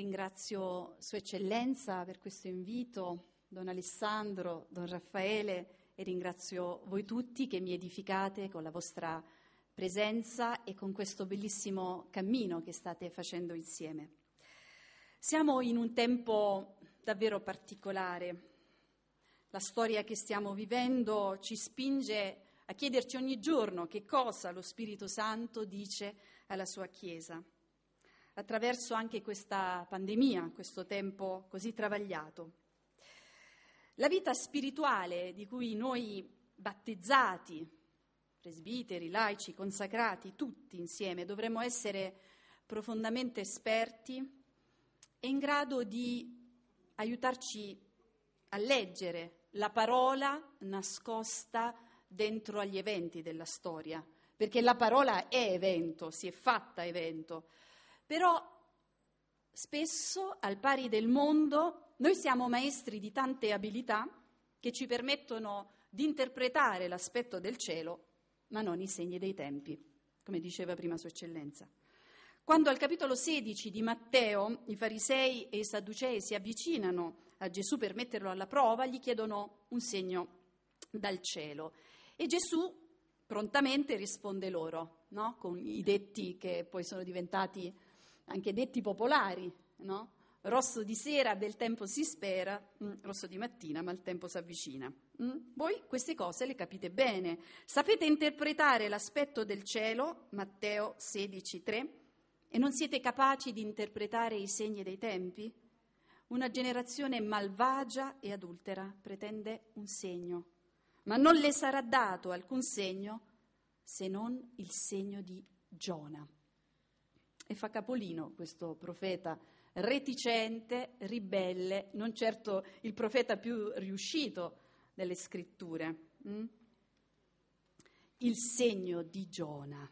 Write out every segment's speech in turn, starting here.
ringrazio Sua Eccellenza per questo invito, Don Alessandro, Don Raffaele e ringrazio voi tutti che mi edificate con la vostra presenza e con questo bellissimo cammino che state facendo insieme. Siamo in un tempo davvero particolare. La storia che stiamo vivendo ci spinge a chiederci ogni giorno che cosa lo Spirito Santo dice alla sua Chiesa, attraverso anche questa pandemia, questo tempo così travagliato. La vita spirituale di cui noi battezzati, presbiteri, laici, consacrati, tutti insieme, dovremmo essere profondamente esperti e in grado di aiutarci a leggere la parola nascosta dentro agli eventi della storia, perché la parola è evento, si è fatta evento, però spesso, al pari del mondo, noi siamo maestri di tante abilità che ci permettono di interpretare l'aspetto del cielo, ma non i segni dei tempi, come diceva prima Sua Eccellenza. Quando al capitolo 16 di Matteo i farisei e i sadducei si avvicinano a Gesù per metterlo alla prova, gli chiedono un segno dal cielo e Gesù prontamente risponde loro, no? con i detti che poi sono diventati anche detti popolari, no? rosso di sera, bel tempo si spera, mm, rosso di mattina, ma il tempo si avvicina. Mm? Voi queste cose le capite bene. Sapete interpretare l'aspetto del cielo, Matteo 16, 3, e non siete capaci di interpretare i segni dei tempi? Una generazione malvagia e adultera pretende un segno, ma non le sarà dato alcun segno se non il segno di Giona. E fa capolino questo profeta reticente, ribelle, non certo il profeta più riuscito delle scritture. Mm? Il segno di Giona.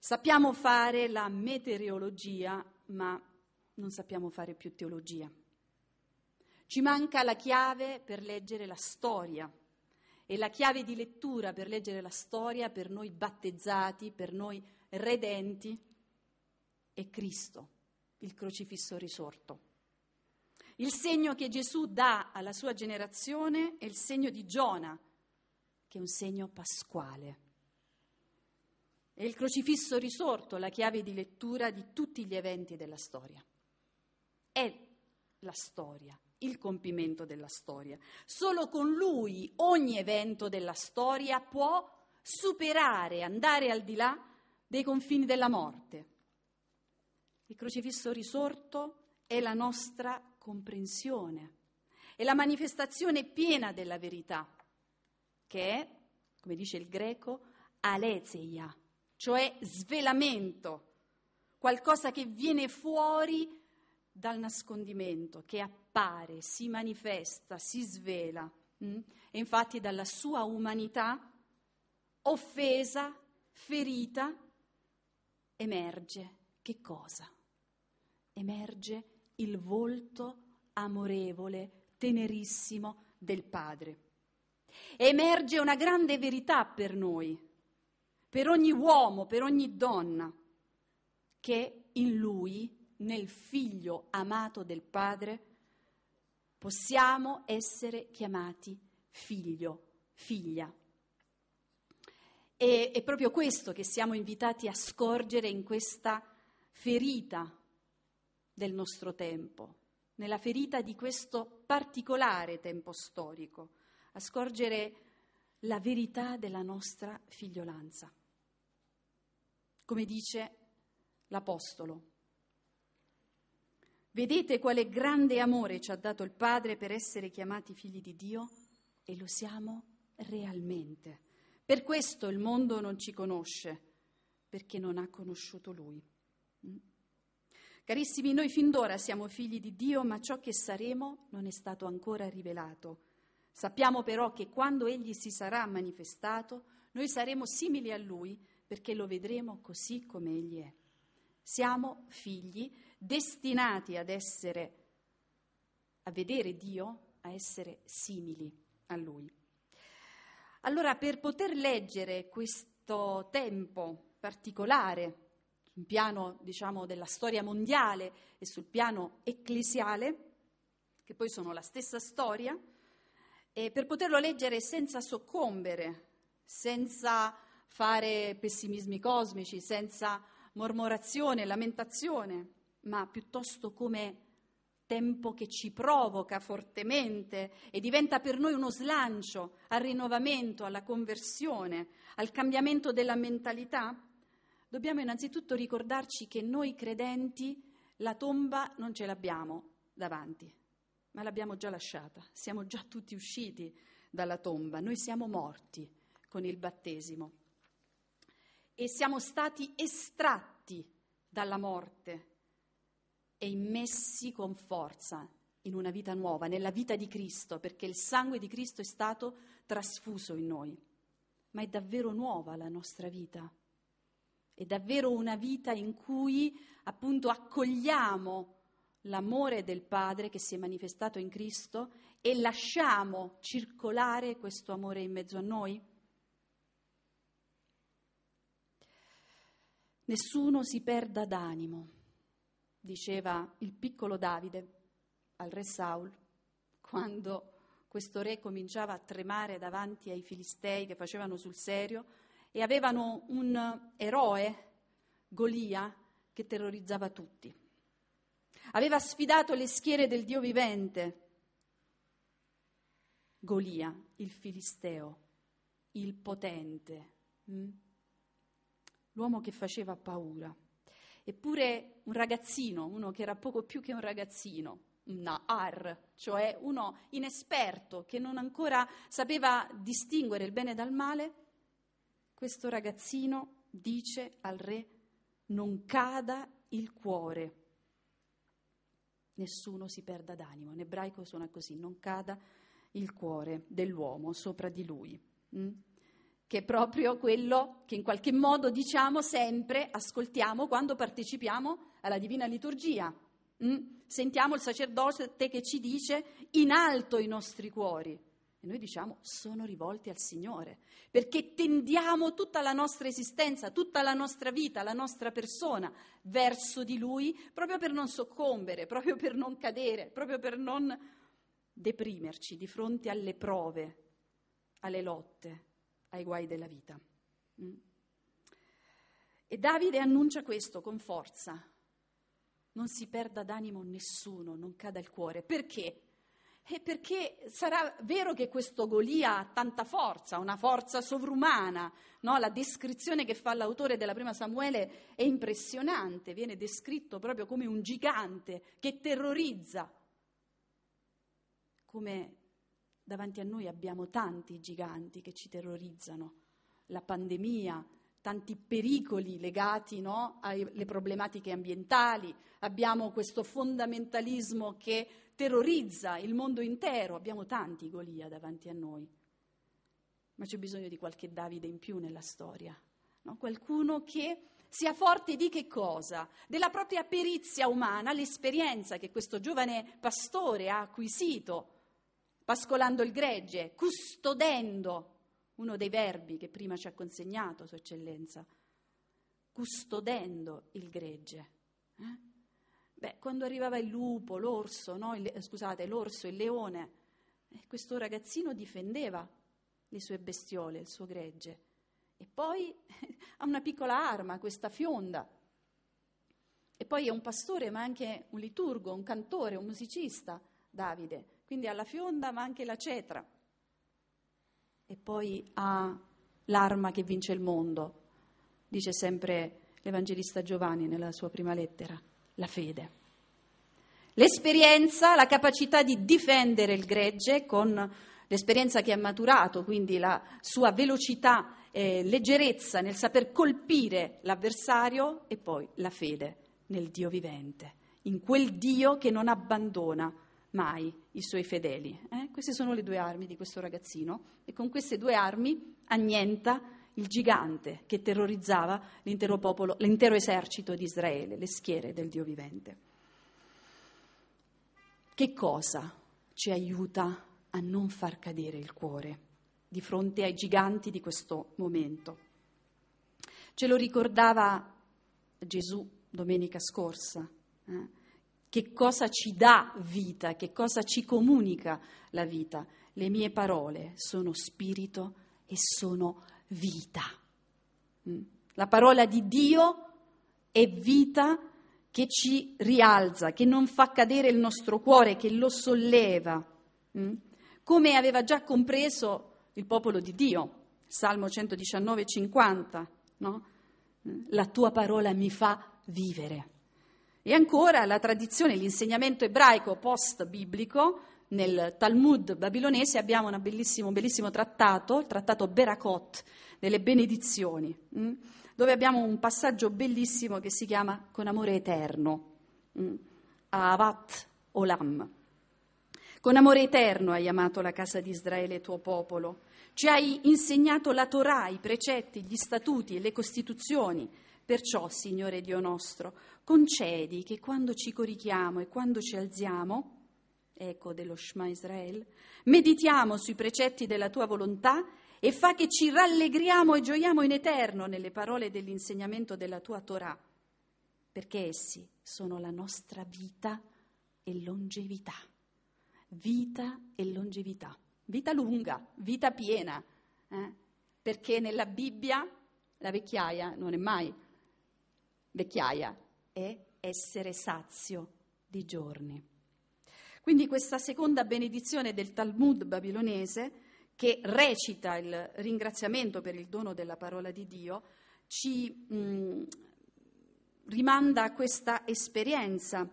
Sappiamo fare la meteorologia, ma non sappiamo fare più teologia. Ci manca la chiave per leggere la storia e la chiave di lettura per leggere la storia per noi battezzati, per noi redenti, è Cristo, il crocifisso risorto. Il segno che Gesù dà alla sua generazione è il segno di Giona, che è un segno pasquale. È il crocifisso risorto la chiave di lettura di tutti gli eventi della storia. È la storia, il compimento della storia. Solo con lui ogni evento della storia può superare, andare al di là dei confini della morte. Il crocifisso risorto è la nostra comprensione, è la manifestazione piena della verità, che è, come dice il greco, aletheia, cioè svelamento, qualcosa che viene fuori dal nascondimento, che appare, si manifesta, si svela. Mm? E infatti dalla sua umanità, offesa, ferita, emerge che cosa? Emerge il volto amorevole, tenerissimo del Padre. Emerge una grande verità per noi, per ogni uomo, per ogni donna, che in lui, nel figlio amato del Padre, possiamo essere chiamati figlio, figlia. E è proprio questo che siamo invitati a scorgere in questa ferita del nostro tempo, nella ferita di questo particolare tempo storico, a scorgere la verità della nostra figliolanza come dice l'Apostolo. Vedete quale grande amore ci ha dato il Padre per essere chiamati figli di Dio e lo siamo realmente. Per questo il mondo non ci conosce, perché non ha conosciuto Lui. Carissimi, noi fin d'ora siamo figli di Dio, ma ciò che saremo non è stato ancora rivelato. Sappiamo però che quando Egli si sarà manifestato, noi saremo simili a Lui perché lo vedremo così come Egli è. Siamo figli destinati ad essere, a vedere Dio, a essere simili a Lui. Allora, per poter leggere questo tempo particolare sul piano diciamo, della storia mondiale e sul piano ecclesiale, che poi sono la stessa storia, e per poterlo leggere senza soccombere, senza fare pessimismi cosmici, senza mormorazione, lamentazione, ma piuttosto come tempo che ci provoca fortemente e diventa per noi uno slancio al rinnovamento, alla conversione, al cambiamento della mentalità, dobbiamo innanzitutto ricordarci che noi credenti la tomba non ce l'abbiamo davanti, ma l'abbiamo già lasciata, siamo già tutti usciti dalla tomba, noi siamo morti con il battesimo e siamo stati estratti dalla morte e immessi con forza in una vita nuova, nella vita di Cristo, perché il sangue di Cristo è stato trasfuso in noi. Ma è davvero nuova la nostra vita. È davvero una vita in cui appunto accogliamo l'amore del Padre che si è manifestato in Cristo e lasciamo circolare questo amore in mezzo a noi? Nessuno si perda d'animo diceva il piccolo Davide al re Saul, quando questo re cominciava a tremare davanti ai filistei che facevano sul serio e avevano un eroe, Golia, che terrorizzava tutti. Aveva sfidato le schiere del Dio vivente. Golia, il filisteo, il potente, hm? l'uomo che faceva paura. Eppure un ragazzino, uno che era poco più che un ragazzino, un ar, cioè uno inesperto che non ancora sapeva distinguere il bene dal male, questo ragazzino dice al re non cada il cuore, nessuno si perda d'animo. In ebraico suona così, non cada il cuore dell'uomo sopra di lui. Mm? che è proprio quello che in qualche modo diciamo sempre, ascoltiamo quando partecipiamo alla divina liturgia. Mm? Sentiamo il sacerdote che ci dice in alto i nostri cuori. E noi diciamo sono rivolti al Signore, perché tendiamo tutta la nostra esistenza, tutta la nostra vita, la nostra persona verso di Lui, proprio per non soccombere, proprio per non cadere, proprio per non deprimerci di fronte alle prove, alle lotte ai guai della vita. Mm? E Davide annuncia questo con forza. Non si perda d'animo nessuno, non cada il cuore. Perché? E perché sarà vero che questo Golia ha tanta forza, una forza sovrumana. No? La descrizione che fa l'autore della prima Samuele è impressionante, viene descritto proprio come un gigante che terrorizza, come davanti a noi abbiamo tanti giganti che ci terrorizzano, la pandemia, tanti pericoli legati no, alle problematiche ambientali, abbiamo questo fondamentalismo che terrorizza il mondo intero, abbiamo tanti Golia davanti a noi, ma c'è bisogno di qualche Davide in più nella storia, no? qualcuno che sia forte di che cosa? Della propria perizia umana, l'esperienza che questo giovane pastore ha acquisito pascolando il gregge, custodendo, uno dei verbi che prima ci ha consegnato, Sua Eccellenza, custodendo il gregge. Eh? Beh, quando arrivava il lupo, l'orso, no? il, scusate, l'orso, il leone, eh, questo ragazzino difendeva le sue bestiole, il suo gregge. E poi ha una piccola arma, questa fionda. E poi è un pastore, ma anche un liturgo, un cantore, un musicista, Davide quindi ha la fionda ma anche la cetra. E poi ha l'arma che vince il mondo, dice sempre l'Evangelista Giovanni nella sua prima lettera, la fede. L'esperienza, la capacità di difendere il gregge con l'esperienza che ha maturato, quindi la sua velocità e leggerezza nel saper colpire l'avversario e poi la fede nel Dio vivente, in quel Dio che non abbandona mai i suoi fedeli. Eh? Queste sono le due armi di questo ragazzino e con queste due armi annienta il gigante che terrorizzava l'intero popolo, l'intero esercito di Israele, le schiere del Dio vivente. Che cosa ci aiuta a non far cadere il cuore di fronte ai giganti di questo momento? Ce lo ricordava Gesù domenica scorsa. Eh? Che cosa ci dà vita, che cosa ci comunica la vita. Le mie parole sono spirito e sono vita. Mm? La parola di Dio è vita che ci rialza, che non fa cadere il nostro cuore, che lo solleva. Mm? Come aveva già compreso il popolo di Dio, Salmo 119, 50, no? La tua parola mi fa vivere. E ancora la tradizione, l'insegnamento ebraico post-biblico, nel Talmud babilonese abbiamo un bellissimo, bellissimo trattato, il trattato Berakot, delle benedizioni? Mm, dove abbiamo un passaggio bellissimo che si chiama Con amore eterno? Mm, Avat Olam. Con amore eterno hai amato la casa di Israele, tuo popolo. Ci hai insegnato la Torah, i precetti, gli statuti e le costituzioni Perciò, Signore Dio nostro, concedi che quando ci corichiamo e quando ci alziamo, eco dello Shema Israel, meditiamo sui precetti della tua volontà e fa che ci rallegriamo e gioiamo in eterno nelle parole dell'insegnamento della tua Torah, perché essi sono la nostra vita e longevità. Vita e longevità. Vita lunga, vita piena, eh? perché nella Bibbia la vecchiaia non è mai vecchiaia, è essere sazio di giorni. Quindi questa seconda benedizione del Talmud babilonese, che recita il ringraziamento per il dono della parola di Dio, ci mh, rimanda a questa esperienza,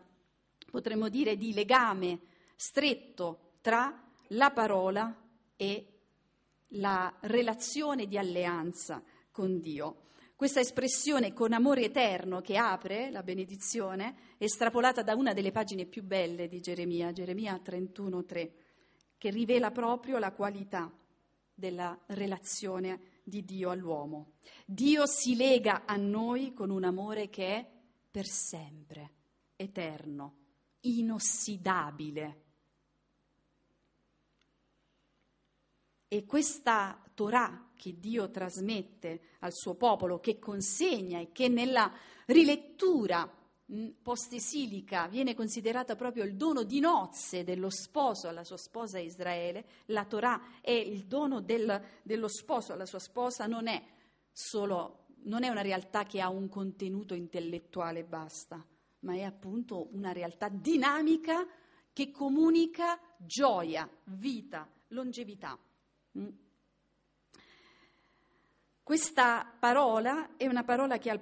potremmo dire, di legame stretto tra la parola e la relazione di alleanza con Dio. Questa espressione con amore eterno che apre la benedizione estrapolata da una delle pagine più belle di Geremia, Geremia 31.3, che rivela proprio la qualità della relazione di Dio all'uomo. Dio si lega a noi con un amore che è per sempre, eterno, inossidabile. E questa Torah che Dio trasmette al suo popolo, che consegna e che nella rilettura post-esilica viene considerata proprio il dono di nozze dello sposo alla sua sposa Israele, la Torah è il dono del, dello sposo alla sua sposa, non è solo, non è una realtà che ha un contenuto intellettuale e basta, ma è appunto una realtà dinamica che comunica gioia, vita, longevità. Questa parola è una parola che ha,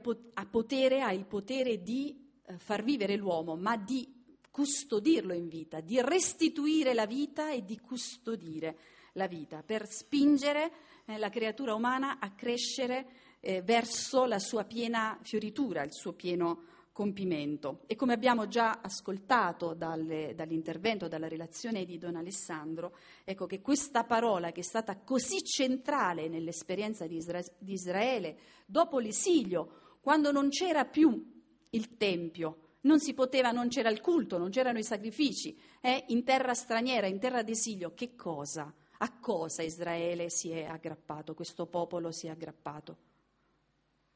potere, ha il potere di eh, far vivere l'uomo, ma di custodirlo in vita, di restituire la vita e di custodire la vita, per spingere eh, la creatura umana a crescere eh, verso la sua piena fioritura, il suo pieno compimento. E come abbiamo già ascoltato dalle, dall'intervento, dalla relazione di Don Alessandro, ecco che questa parola che è stata così centrale nell'esperienza di, Isra- di Israele, dopo l'esilio, quando non c'era più il Tempio, non si poteva, non c'era il culto, non c'erano i sacrifici, eh? in terra straniera, in terra d'esilio, che cosa? A cosa Israele si è aggrappato, questo popolo si è aggrappato?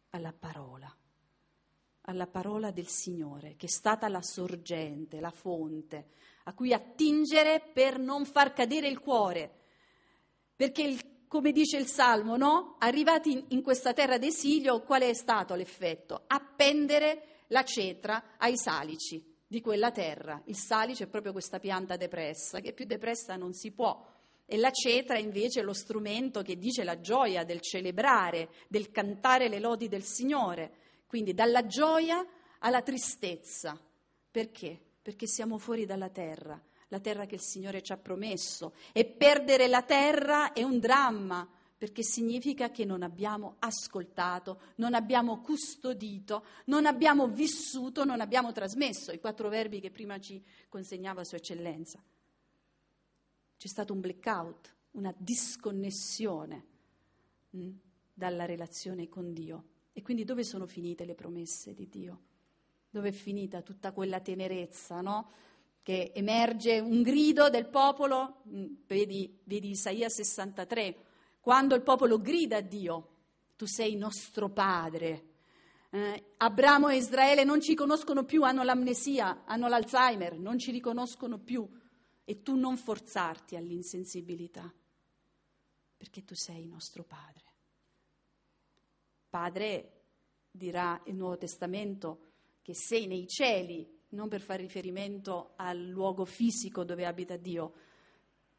Alla parola alla parola del Signore, che è stata la sorgente, la fonte, a cui attingere per non far cadere il cuore. Perché, il, come dice il Salmo, no? arrivati in, in questa terra d'esilio, qual è stato l'effetto? Appendere la cetra ai salici di quella terra. Il salice è proprio questa pianta depressa, che più depressa non si può. E la cetra invece è lo strumento che dice la gioia del celebrare, del cantare le lodi del Signore. Quindi dalla gioia alla tristezza. Perché? Perché siamo fuori dalla terra, la terra che il Signore ci ha promesso. E perdere la terra è un dramma, perché significa che non abbiamo ascoltato, non abbiamo custodito, non abbiamo vissuto, non abbiamo trasmesso i quattro verbi che prima ci consegnava Sua Eccellenza. C'è stato un blackout, una disconnessione mh, mm, dalla relazione con Dio. E quindi dove sono finite le promesse di Dio? Dove è finita tutta quella tenerezza, no? Che emerge un grido del popolo, mm, vedi, vedi Isaia 63, quando il popolo grida a Dio, tu sei nostro Padre, Eh, Abramo e Israele non ci conoscono più, hanno l'amnesia, hanno l'Alzheimer, non ci riconoscono più. E tu non forzarti all'insensibilità, perché tu sei nostro Padre. Padre, dirà il Nuovo Testamento, che sei nei cieli, non per fare riferimento al luogo fisico dove abita Dio,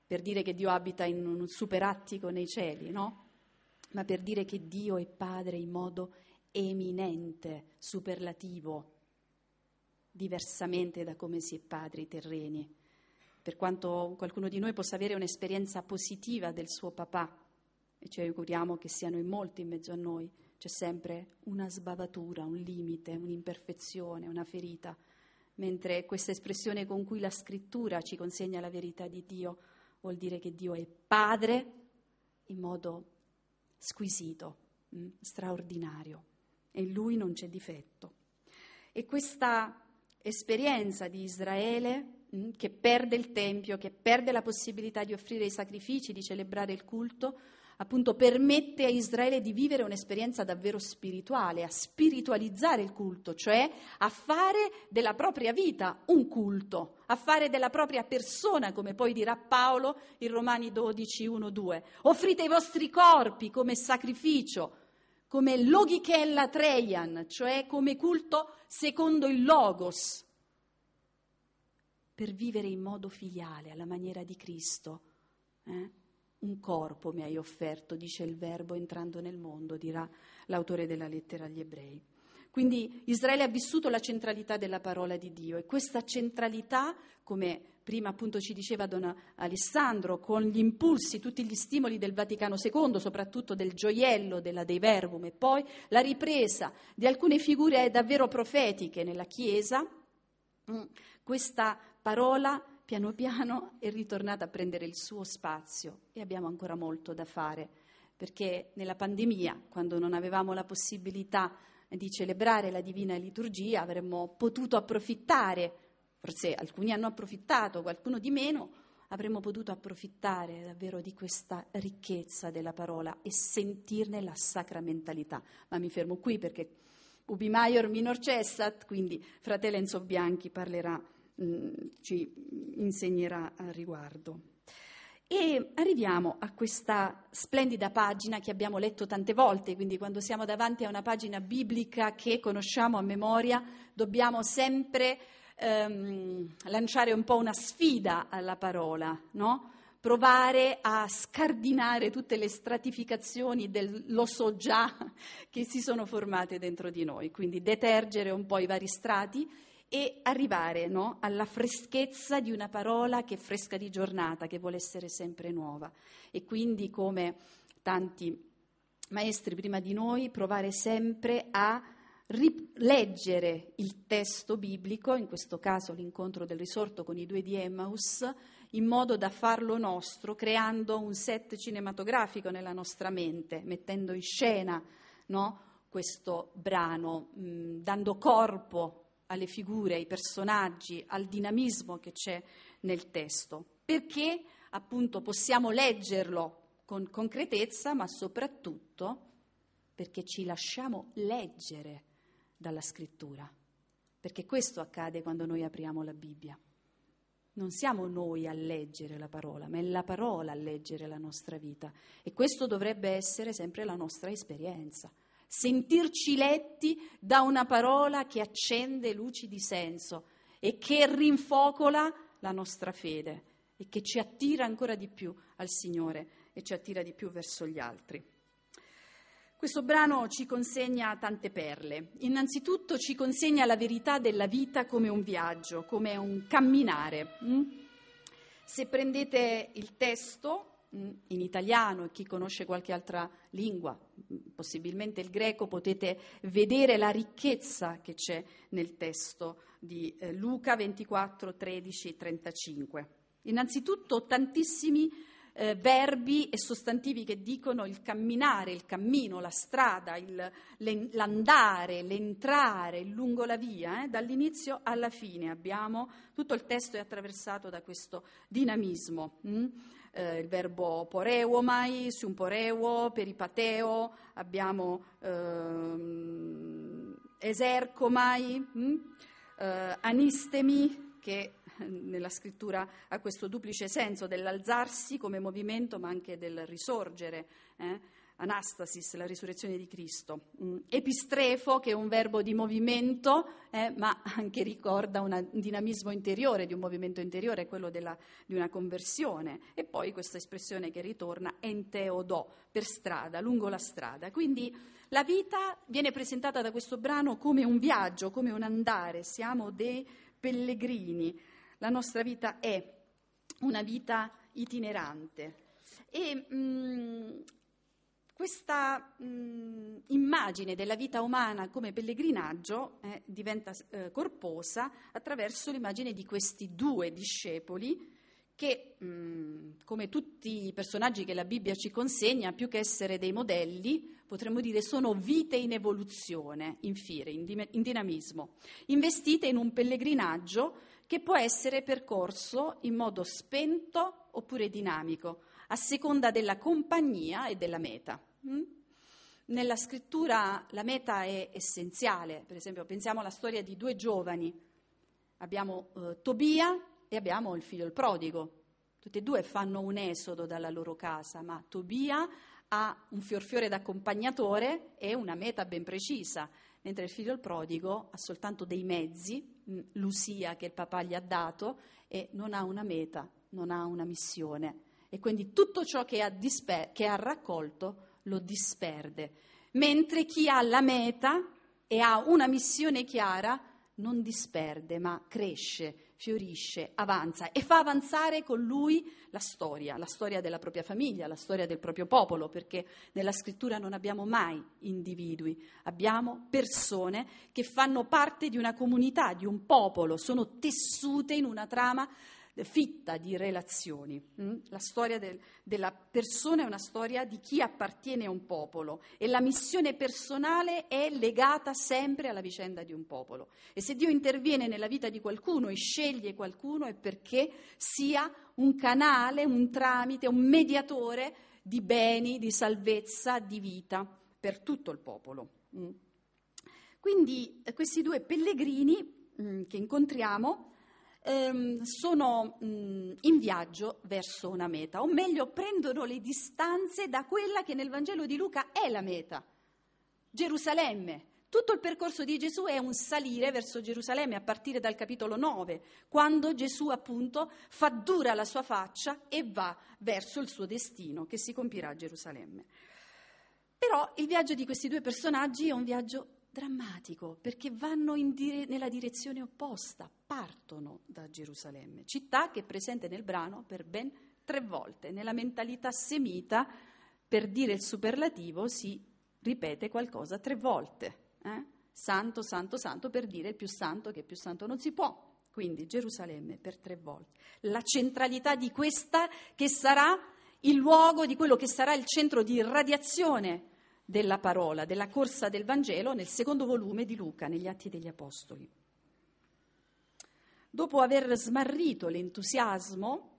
per dire che Dio abita in un superattico nei cieli, no? Ma per dire che Dio è Padre in modo eminente, superlativo, diversamente da come si è padri terreni. Per quanto qualcuno di noi possa avere un'esperienza positiva del suo papà, e ci auguriamo che siano in molti in mezzo a noi, c'è sempre una sbavatura, un limite, un'imperfezione, una ferita, mentre questa espressione con cui la scrittura ci consegna la verità di Dio vuol dire che Dio è padre in modo squisito, mm, straordinario e in lui non c'è difetto. E questa esperienza di Israele mm, che perde il Tempio, che perde la possibilità di offrire i sacrifici, di celebrare il culto, appunto permette a Israele di vivere un'esperienza davvero spirituale, a spiritualizzare il culto, cioè a fare della propria vita un culto, a fare della propria persona, come poi dirà Paolo in Romani 12, 1, 2. Offrite i vostri corpi come sacrificio, come logichella treian, cioè come culto secondo il logos, per vivere in modo filiale, alla maniera di Cristo. Eh? Un corpo mi hai offerto, dice il Verbo entrando nel mondo, dirà l'autore della lettera agli ebrei. Quindi Israele ha vissuto la centralità della parola di Dio e questa centralità, come prima appunto ci diceva Don Alessandro, con gli impulsi, tutti gli stimoli del Vaticano II, soprattutto del gioiello della Dei Verbum e poi la ripresa di alcune figure davvero profetiche nella Chiesa, mm, questa parola piano piano è ritornata a prendere il suo spazio e abbiamo ancora molto da fare, perché nella pandemia, quando non avevamo la possibilità di celebrare la divina liturgia, avremmo potuto approfittare, forse alcuni hanno approfittato, qualcuno di meno, avremmo potuto approfittare davvero di questa ricchezza della parola e sentirne la sacramentalità. Ma mi fermo qui perché Ubi Maior minor cessat, quindi fratello Enzo Bianchi parlerà Mm, ci insegnerà al riguardo. E arriviamo a questa splendida pagina che abbiamo letto tante volte, quindi quando siamo davanti a una pagina biblica che conosciamo a memoria, dobbiamo sempre ehm, lanciare un po' una sfida alla parola, no? provare a scardinare tutte le stratificazioni del lo so già che si sono formate dentro di noi, quindi detergere un po' i vari strati e arrivare no, alla freschezza di una parola che è fresca di giornata, che vuole essere sempre nuova. E quindi, come tanti maestri prima di noi, provare sempre a rileggere il testo biblico, in questo caso l'incontro del risorto con i due di Emmaus, in modo da farlo nostro, creando un set cinematografico nella nostra mente, mettendo in scena no, questo brano, mh, dando corpo alle figure, ai personaggi, al dinamismo che c'è nel testo, perché appunto possiamo leggerlo con concretezza, ma soprattutto perché ci lasciamo leggere dalla scrittura, perché questo accade quando noi apriamo la Bibbia. Non siamo noi a leggere la parola, ma è la parola a leggere la nostra vita. E questo dovrebbe essere sempre la nostra esperienza sentirci letti da una parola che accende luci di senso e che rinfocola la nostra fede e che ci attira ancora di più al Signore e ci attira di più verso gli altri. Questo brano ci consegna tante perle. Innanzitutto ci consegna la verità della vita come un viaggio, come un camminare. Mm? Se prendete il testo, in italiano e chi conosce qualche altra lingua, mm, possibilmente il greco, potete vedere la ricchezza che c'è nel testo di eh, Luca 24, 13, 35. Innanzitutto tantissimi eh, verbi e sostantivi che dicono il camminare, il cammino, la strada, il, l'andare, l'entrare lungo la via, eh, dall'inizio alla fine abbiamo tutto il testo è attraversato da questo dinamismo. Hm? Eh, il verbo poreuomai, sum poreuo, peripateo, abbiamo ehm, esercomai, hm? eh, anistemi, che nella scrittura ha questo duplice senso dell'alzarsi come movimento ma anche del risorgere. Eh? Anastasis, la risurrezione di Cristo. Mm, epistrefo, che è un verbo di movimento, eh, ma anche ricorda un dinamismo interiore, di un movimento interiore, quello della, di una conversione. E poi questa espressione che ritorna, enteodò, per strada, lungo la strada. Quindi la vita viene presentata da questo brano come un viaggio, come un andare, siamo dei pellegrini. La nostra vita è una vita itinerante. E mh, mm, questa mh, immagine della vita umana come pellegrinaggio eh, diventa eh, corposa attraverso l'immagine di questi due discepoli che, mh, come tutti i personaggi che la Bibbia ci consegna, più che essere dei modelli, potremmo dire sono vite in evoluzione, in fire, in, di- in dinamismo, investite in un pellegrinaggio che può essere percorso in modo spento oppure dinamico, a seconda della compagnia e della meta. Mm? Nella scrittura la meta è essenziale, per esempio pensiamo alla storia di due giovani, abbiamo eh, Tobia e abbiamo il figlio il prodigo, tutti e due fanno un esodo dalla loro casa, ma Tobia ha un fiorfiore d'accompagnatore e una meta ben precisa, mentre il figlio il prodigo ha soltanto dei mezzi, mm, l'usia che il papà gli ha dato e non ha una meta, non ha una missione. E quindi tutto ciò che ha, disper- che ha raccolto lo disperde, mentre chi ha la meta e ha una missione chiara non disperde, ma cresce, fiorisce, avanza e fa avanzare con lui la storia, la storia della propria famiglia, la storia del proprio popolo, perché nella scrittura non abbiamo mai individui, abbiamo persone che fanno parte di una comunità, di un popolo, sono tessute in una trama fitta di relazioni. Mm? La storia del, della persona è una storia di chi appartiene a un popolo e la missione personale è legata sempre alla vicenda di un popolo. E se Dio interviene nella vita di qualcuno e sceglie qualcuno è perché sia un canale, un tramite, un mediatore di beni, di salvezza, di vita per tutto il popolo. Mm? Quindi eh, questi due pellegrini mm, che incontriamo ehm, sono mh, in viaggio verso una meta, o meglio prendono le distanze da quella che nel Vangelo di Luca è la meta, Gerusalemme. Tutto il percorso di Gesù è un salire verso Gerusalemme a partire dal capitolo 9, quando Gesù appunto fa dura la sua faccia e va verso il suo destino che si compirà a Gerusalemme. Però il viaggio di questi due personaggi è un viaggio drammatico perché vanno dire- nella direzione opposta, partono da Gerusalemme, città che è presente nel brano per ben tre volte. Nella mentalità semita, per dire il superlativo, si ripete qualcosa tre volte. Eh? Santo, santo, santo, per dire più santo che più santo non si può. Quindi Gerusalemme per tre volte. La centralità di questa che sarà il luogo di quello che sarà il centro di radiazione della parola, della corsa del Vangelo nel secondo volume di Luca, negli Atti degli Apostoli. Dopo aver smarrito l'entusiasmo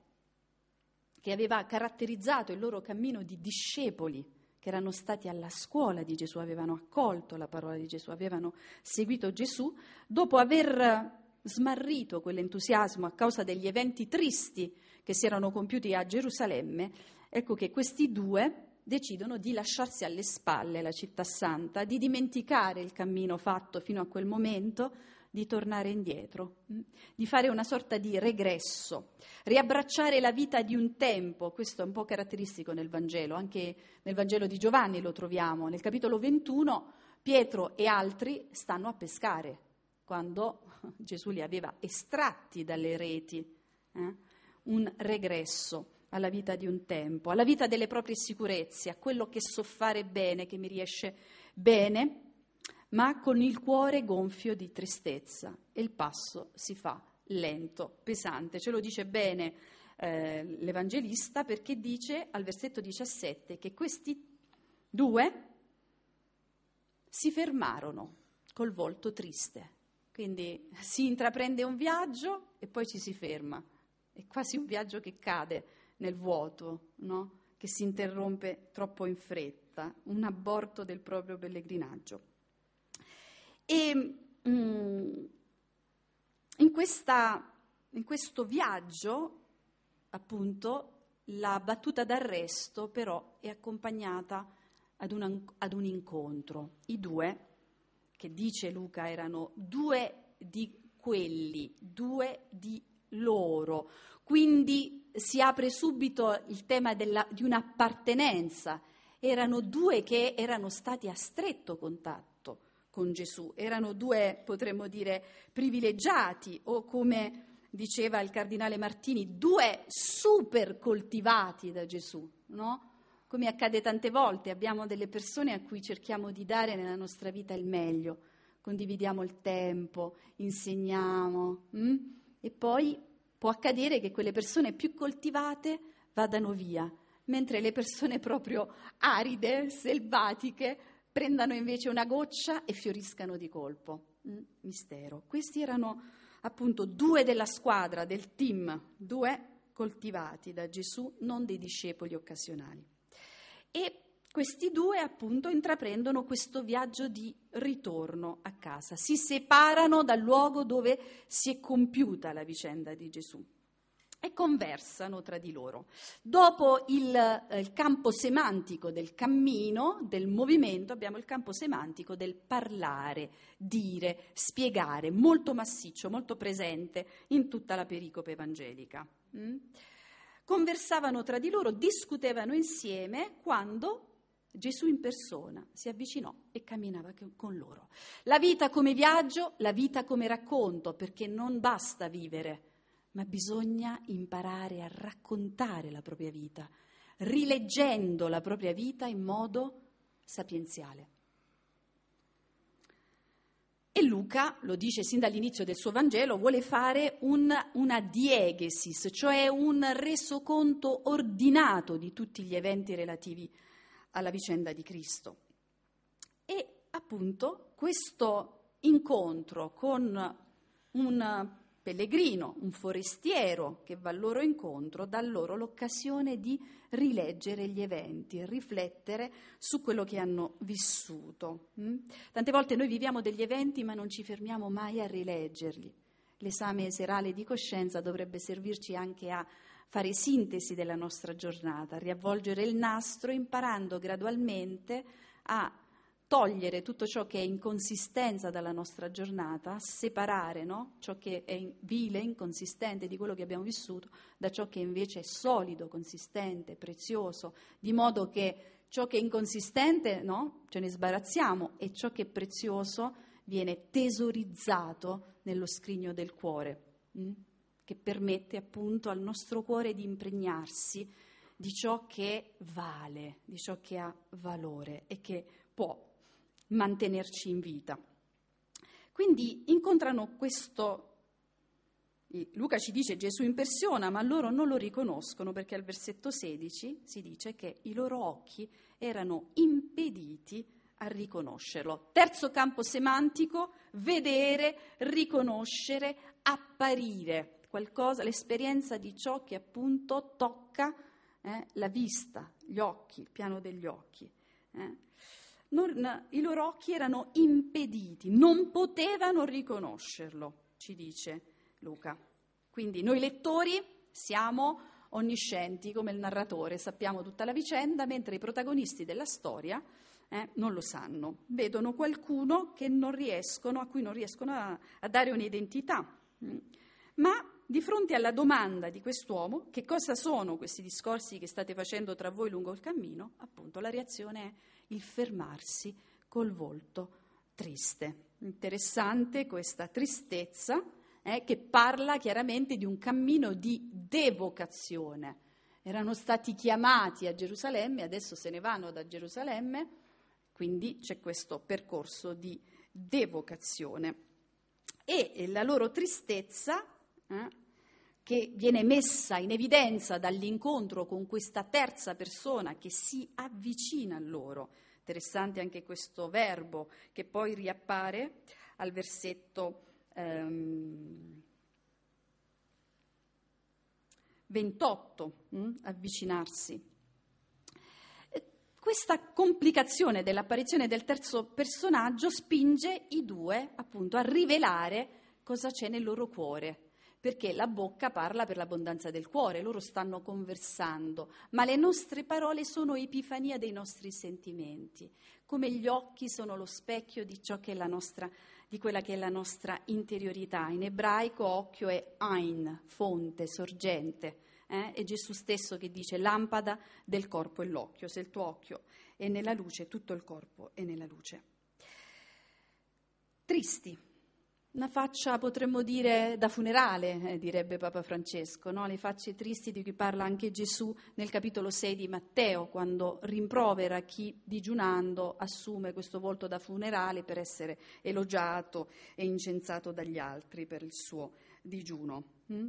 che aveva caratterizzato il loro cammino di discepoli, che erano stati alla scuola di Gesù, avevano accolto la parola di Gesù, avevano seguito Gesù, dopo aver smarrito quell'entusiasmo a causa degli eventi tristi che si erano compiuti a Gerusalemme, ecco che questi due decidono di lasciarsi alle spalle la città santa, di dimenticare il cammino fatto fino a quel momento, di tornare indietro, mm, di fare una sorta di regresso, riabbracciare la vita di un tempo, questo è un po' caratteristico nel Vangelo, anche nel Vangelo di Giovanni lo troviamo, nel capitolo 21 Pietro e altri stanno a pescare, quando Gesù li aveva estratti dalle reti, eh? un regresso alla vita di un tempo, alla vita delle proprie sicurezze, a quello che so fare bene, che mi riesce bene, ma con il cuore gonfio di tristezza e il passo si fa lento, pesante. Ce lo dice bene eh, l'Evangelista perché dice al versetto 17 che questi due si fermarono col volto triste. Quindi si intraprende un viaggio e poi ci si ferma. È quasi un viaggio che cade nel vuoto, no? che si interrompe troppo in fretta, un aborto del proprio pellegrinaggio. E mm, in, questa, in questo viaggio, appunto, la battuta d'arresto però è accompagnata ad un, ad un incontro. I due, che dice Luca, erano due di quelli, due di loro. Quindi si apre subito il tema della, di un'appartenenza. Erano due che erano stati a stretto contatto con Gesù, erano due, potremmo dire, privilegiati o come diceva il cardinale Martini, due super coltivati da Gesù, no? Come accade tante volte, abbiamo delle persone a cui cerchiamo di dare nella nostra vita il meglio, condividiamo il tempo, insegniamo hm? e poi può accadere che quelle persone più coltivate vadano via, mentre le persone proprio aride, selvatiche, prendano invece una goccia e fioriscano di colpo. Hm? Mistero. Questi erano appunto due della squadra, del team, due coltivati da Gesù, non dei discepoli occasionali. E questi due appunto intraprendono questo viaggio di ritorno a casa, si separano dal luogo dove si è compiuta la vicenda di Gesù e conversano tra di loro. Dopo il, eh, il, campo semantico del cammino, del movimento, abbiamo il campo semantico del parlare, dire, spiegare, molto massiccio, molto presente in tutta la pericope evangelica. Mm? Conversavano tra di loro, discutevano insieme quando Gesù in persona si avvicinò e camminava con loro. La vita come viaggio, la vita come racconto, perché non basta vivere ma bisogna imparare a raccontare la propria vita, rileggendo la propria vita in modo sapienziale. E Luca, lo dice sin dall'inizio del suo Vangelo, vuole fare un, una diegesis, cioè un resoconto ordinato di tutti gli eventi relativi alla vicenda di Cristo. E appunto questo incontro con un pellegrino, un forestiero che va al loro incontro, dà loro l'occasione di rileggere gli eventi, riflettere su quello che hanno vissuto. Mm? Tante volte noi viviamo degli eventi ma non ci fermiamo mai a rileggerli. L'esame serale di coscienza dovrebbe servirci anche a fare sintesi della nostra giornata, riavvolgere il nastro imparando gradualmente a togliere tutto ciò che è inconsistenza dalla nostra giornata, separare no? ciò che è vile, inconsistente di quello che abbiamo vissuto da ciò che invece è solido, consistente, prezioso, di modo che ciò che è inconsistente no? ce ne sbarazziamo e ciò che è prezioso viene tesorizzato nello scrigno del cuore, mh? Che permette appunto al nostro cuore di impregnarsi di ciò che vale, di ciò che ha valore e che può mantenerci in vita. Quindi incontrano questo, Luca ci dice Gesù in persona, ma loro non lo riconoscono perché al versetto 16 si dice che i loro occhi erano impediti a riconoscerlo. Terzo campo semantico, vedere, riconoscere, apparire, qualcosa, l'esperienza di ciò che appunto tocca eh, la vista, gli occhi, il piano degli occhi. Eh non, i loro occhi erano impediti, non potevano riconoscerlo, ci dice Luca. Quindi noi lettori siamo onniscienti come il narratore, sappiamo tutta la vicenda, mentre i protagonisti della storia eh, non lo sanno, vedono qualcuno riescono, a cui non riescono a, a dare un'identità. Mm. Ma di fronte alla domanda di quest'uomo, che cosa sono questi discorsi che state facendo tra voi lungo il cammino, appunto la reazione è il fermarsi col volto triste. Interessante questa tristezza eh, che parla chiaramente di un cammino di devocazione. Erano stati chiamati a Gerusalemme, adesso se ne vanno da Gerusalemme, quindi c'è questo percorso di devocazione. E la loro tristezza, eh, che viene messa in evidenza dall'incontro con questa terza persona che si avvicina a loro. Interessante anche questo verbo che poi riappare al versetto ehm, 28, hm? avvicinarsi. questa complicazione dell'apparizione del terzo personaggio spinge i due appunto a rivelare cosa c'è nel loro cuore perché la bocca parla per l'abbondanza del cuore, loro stanno conversando, ma le nostre parole sono epifania dei nostri sentimenti, come gli occhi sono lo specchio di, nostra, di quella che è la nostra interiorità. In ebraico occhio è ein, fonte, sorgente. Eh? È Gesù stesso che dice lampada del corpo è l'occhio, se il tuo occhio è nella luce, tutto il corpo è nella luce. Tristi, una faccia, potremmo dire, da funerale, eh, direbbe Papa Francesco, no? le facce tristi di cui parla anche Gesù nel capitolo 6 di Matteo, quando rimprovera chi digiunando assume questo volto da funerale per essere elogiato e incensato dagli altri per il suo digiuno. Mm?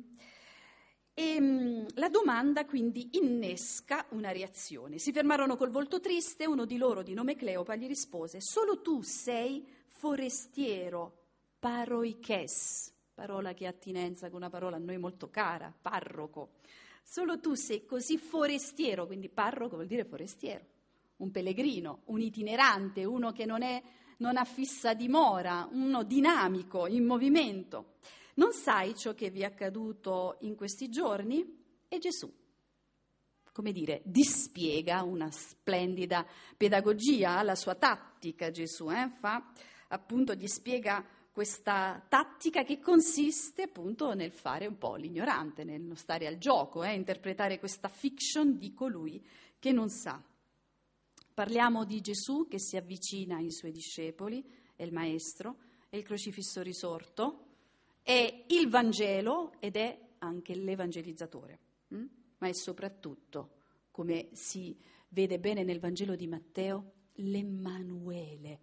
E mm, la domanda quindi innesca una reazione. Si fermarono col volto triste, uno di loro, di nome Cleopa, gli rispose: Solo tu sei forestiero paroiches, parola che ha attinenza con una parola a noi molto cara, parroco. Solo tu sei così forestiero, quindi parroco vuol dire forestiero, un pellegrino, un itinerante, uno che non, è, non ha fissa dimora, uno dinamico, in movimento. Non sai ciò che vi è accaduto in questi giorni? E Gesù, come dire, dispiega una splendida pedagogia, la sua tattica Gesù, eh? fa appunto, dispiega questa tattica che consiste appunto nel fare un po' l'ignorante, nel non stare al gioco, eh, interpretare questa fiction di colui che non sa. Parliamo di Gesù che si avvicina ai suoi discepoli, è il Maestro, è il crocifisso risorto, è il Vangelo ed è anche l'evangelizzatore, hm? ma è soprattutto, come si vede bene nel Vangelo di Matteo, l'Emmanuele,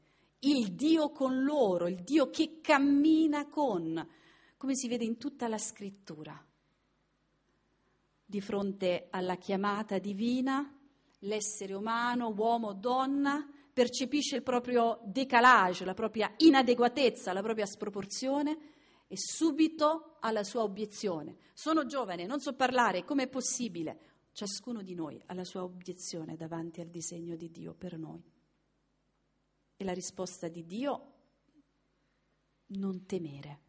il Dio con loro, il Dio che cammina con, come si vede in tutta la scrittura. Di fronte alla chiamata divina, l'essere umano, uomo donna, percepisce il proprio decalage, la propria inadeguatezza, la propria sproporzione e subito ha la sua obiezione. Sono giovane, non so parlare, com'è possibile? Ciascuno di noi ha la sua obiezione davanti al disegno di Dio per noi. E la risposta di Dio, non temere,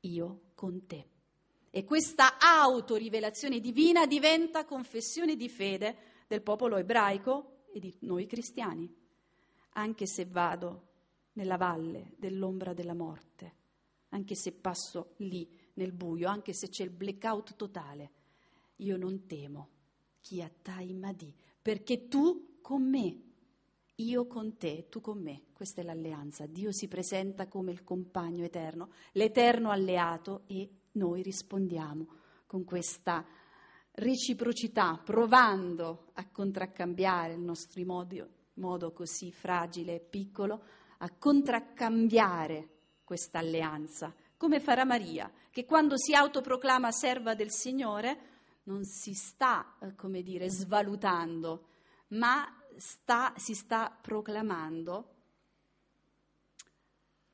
io con te. E questa autorivelazione divina diventa confessione di fede del popolo ebraico e di noi cristiani, anche se vado nella valle dell'ombra della morte, anche se passo lì nel buio, anche se c'è il blackout totale, io non temo chi attai Madi, perché tu con me io con te, tu con me. Questa è l'alleanza. Dio si presenta come il compagno eterno, l'eterno alleato e noi rispondiamo con questa reciprocità, provando a contraccambiare il nostro modo, modo così fragile e piccolo, a contraccambiare questa alleanza, come farà Maria, che quando si autoproclama serva del Signore non si sta, eh, come dire, svalutando, ma sta, si sta proclamando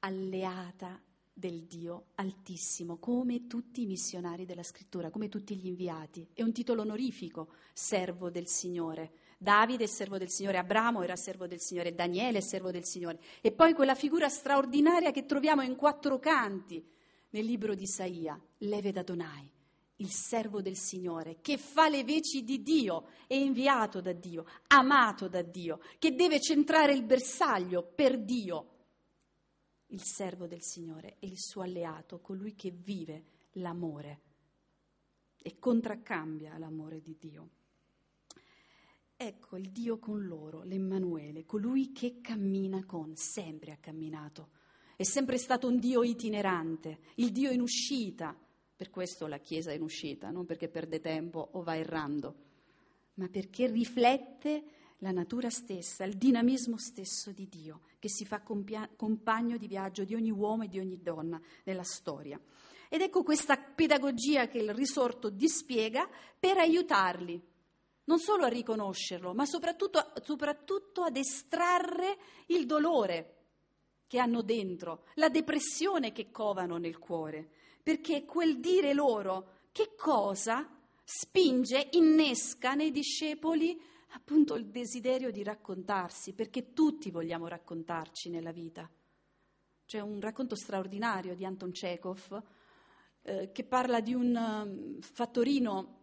alleata del Dio Altissimo, come tutti i missionari della scrittura, come tutti gli inviati. È un titolo onorifico, servo del Signore. Davide è servo del Signore, Abramo era servo del Signore, Daniele è servo del Signore. E poi quella figura straordinaria che troviamo in quattro canti nel libro di Isaia, Leve d'Adonai, il servo del Signore, che fa le veci di Dio, è inviato da Dio, amato da Dio, che deve centrare il bersaglio per Dio. Il servo del Signore è il suo alleato, colui che vive l'amore e contraccambia l'amore di Dio. Ecco il Dio con loro, l'Emmanuele, colui che cammina con, sempre ha camminato. È sempre stato un Dio itinerante, il Dio in uscita, per questo la Chiesa è in uscita, non perché perde tempo o va errando, ma perché riflette la natura stessa, il dinamismo stesso di Dio, che si fa compia- compagno di viaggio di ogni uomo e di ogni donna nella storia. Ed ecco questa pedagogia che il risorto dispiega per aiutarli, non solo a riconoscerlo, ma soprattutto, soprattutto ad estrarre il dolore che hanno dentro, la depressione che covano nel cuore perché quel dire loro che cosa spinge, innesca nei discepoli appunto il desiderio di raccontarsi, perché tutti vogliamo raccontarci nella vita. C'è un racconto straordinario di Anton Chekhov eh, che parla di un um, fattorino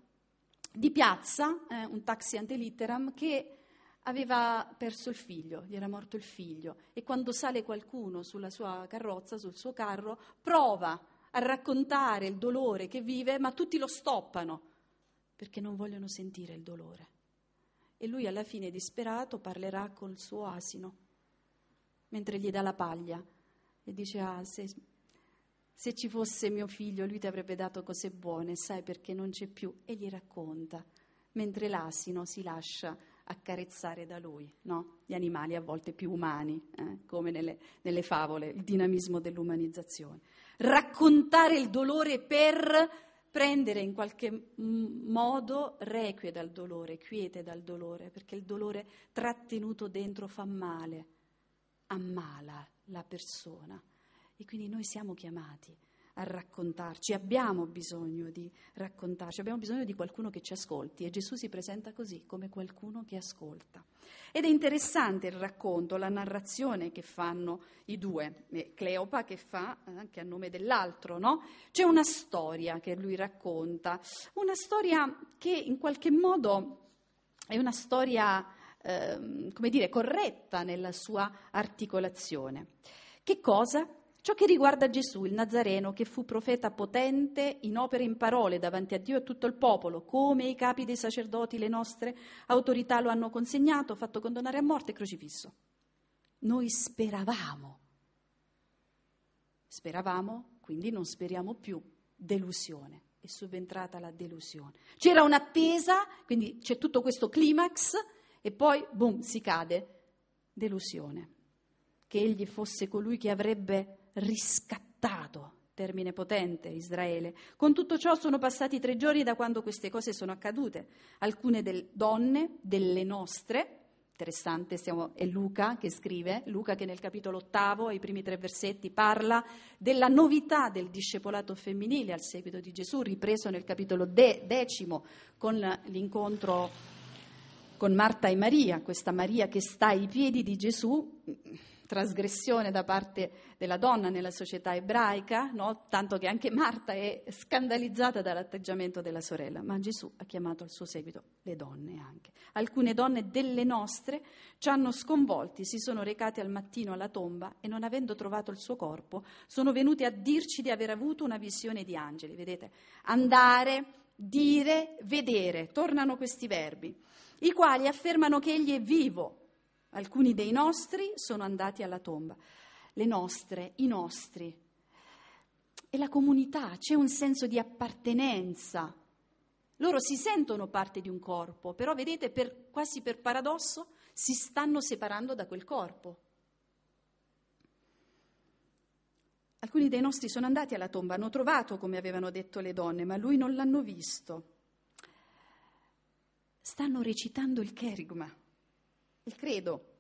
di piazza, eh, un taxi antelitteram, che aveva perso il figlio, gli era morto il figlio e quando sale qualcuno sulla sua carrozza, sul suo carro, prova a raccontare il dolore che vive, ma tutti lo stoppano perché non vogliono sentire il dolore. E lui alla fine disperato parlerà col suo asino mentre gli dà la paglia e dice ah se, se ci fosse mio figlio lui ti avrebbe dato cose buone, sai perché non c'è più e gli racconta mentre l'asino si lascia accarezzare da lui, no? Gli animali a volte più umani, eh? come nelle, nelle favole, il dinamismo dell'umanizzazione. Raccontare il dolore per prendere in qualche modo requie dal dolore, quiete dal dolore, perché il dolore trattenuto dentro fa male, ammala la persona. E quindi noi siamo chiamati a raccontarci, abbiamo bisogno di raccontarci, abbiamo bisogno di qualcuno che ci ascolti e Gesù si presenta così, come qualcuno che ascolta. Ed è interessante il racconto, la narrazione che fanno i due, Cleopa che fa anche a nome dell'altro, no? C'è una storia che lui racconta, una storia che in qualche modo è una storia, eh, come dire, corretta nella sua articolazione. Che cosa? Ciò che riguarda Gesù, il Nazareno, che fu profeta potente in opere e in parole davanti a Dio e a tutto il popolo, come i capi dei sacerdoti, le nostre autorità lo hanno consegnato, fatto condonare a morte e crocifisso. Noi speravamo. Speravamo, quindi non speriamo più. Delusione. È subentrata la delusione. C'era un'attesa, quindi c'è tutto questo climax e poi, boom, si cade. Delusione. Che egli fosse colui che avrebbe riscattato, termine potente, Israele. Con tutto ciò sono passati tre giorni da quando queste cose sono accadute. Alcune del, donne, delle nostre, interessante, siamo, è Luca che scrive, Luca che nel capitolo ottavo, ai primi tre versetti, parla della novità del discepolato femminile al seguito di Gesù, ripreso nel capitolo de, decimo con l'incontro con Marta e Maria, questa Maria che sta ai piedi di Gesù trasgressione da parte della donna nella società ebraica, no? tanto che anche Marta è scandalizzata dall'atteggiamento della sorella, ma Gesù ha chiamato al suo seguito le donne anche. Alcune donne delle nostre ci hanno sconvolti, si sono recate al mattino alla tomba e non avendo trovato il suo corpo sono venute a dirci di aver avuto una visione di angeli, vedete? Andare, dire, vedere, tornano questi verbi, i quali affermano che egli è vivo Alcuni dei nostri sono andati alla tomba. Le nostre, i nostri. E la comunità, c'è un senso di appartenenza. Loro si sentono parte di un corpo, però vedete, per, quasi per paradosso, si stanno separando da quel corpo. Alcuni dei nostri sono andati alla tomba, hanno trovato come avevano detto le donne, ma lui non l'hanno visto. Stanno recitando il cherigma il credo.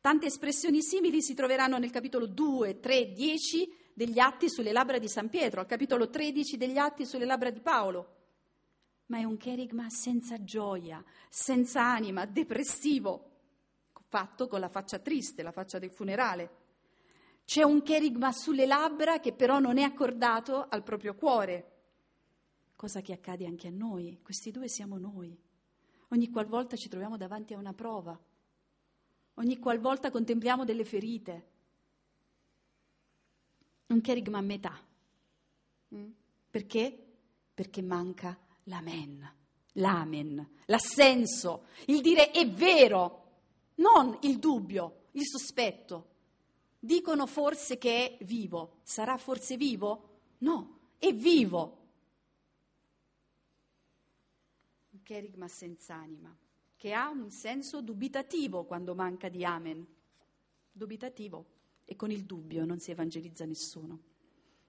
Tante espressioni simili si troveranno nel capitolo 2, 3, 10 degli Atti sulle labbra di San Pietro, al capitolo 13 degli Atti sulle labbra di Paolo. Ma è un cherigma senza gioia, senza anima, depressivo, fatto con la faccia triste, la faccia del funerale. C'è un cherigma sulle labbra che però non è accordato al proprio cuore, cosa che accade anche a noi. Questi due siamo noi ogni qualvolta ci troviamo davanti a una prova, ogni qualvolta contempliamo delle ferite. Un cherigma a metà. Mm? Perché? Perché manca l'amen, l'amen, l'assenso, il dire è vero, non il dubbio, il sospetto. Dicono forse che è vivo, sarà forse vivo? No, è vivo, cherigma senza anima, che ha un senso dubitativo quando manca di amen. Dubitativo. E con il dubbio non si evangelizza nessuno.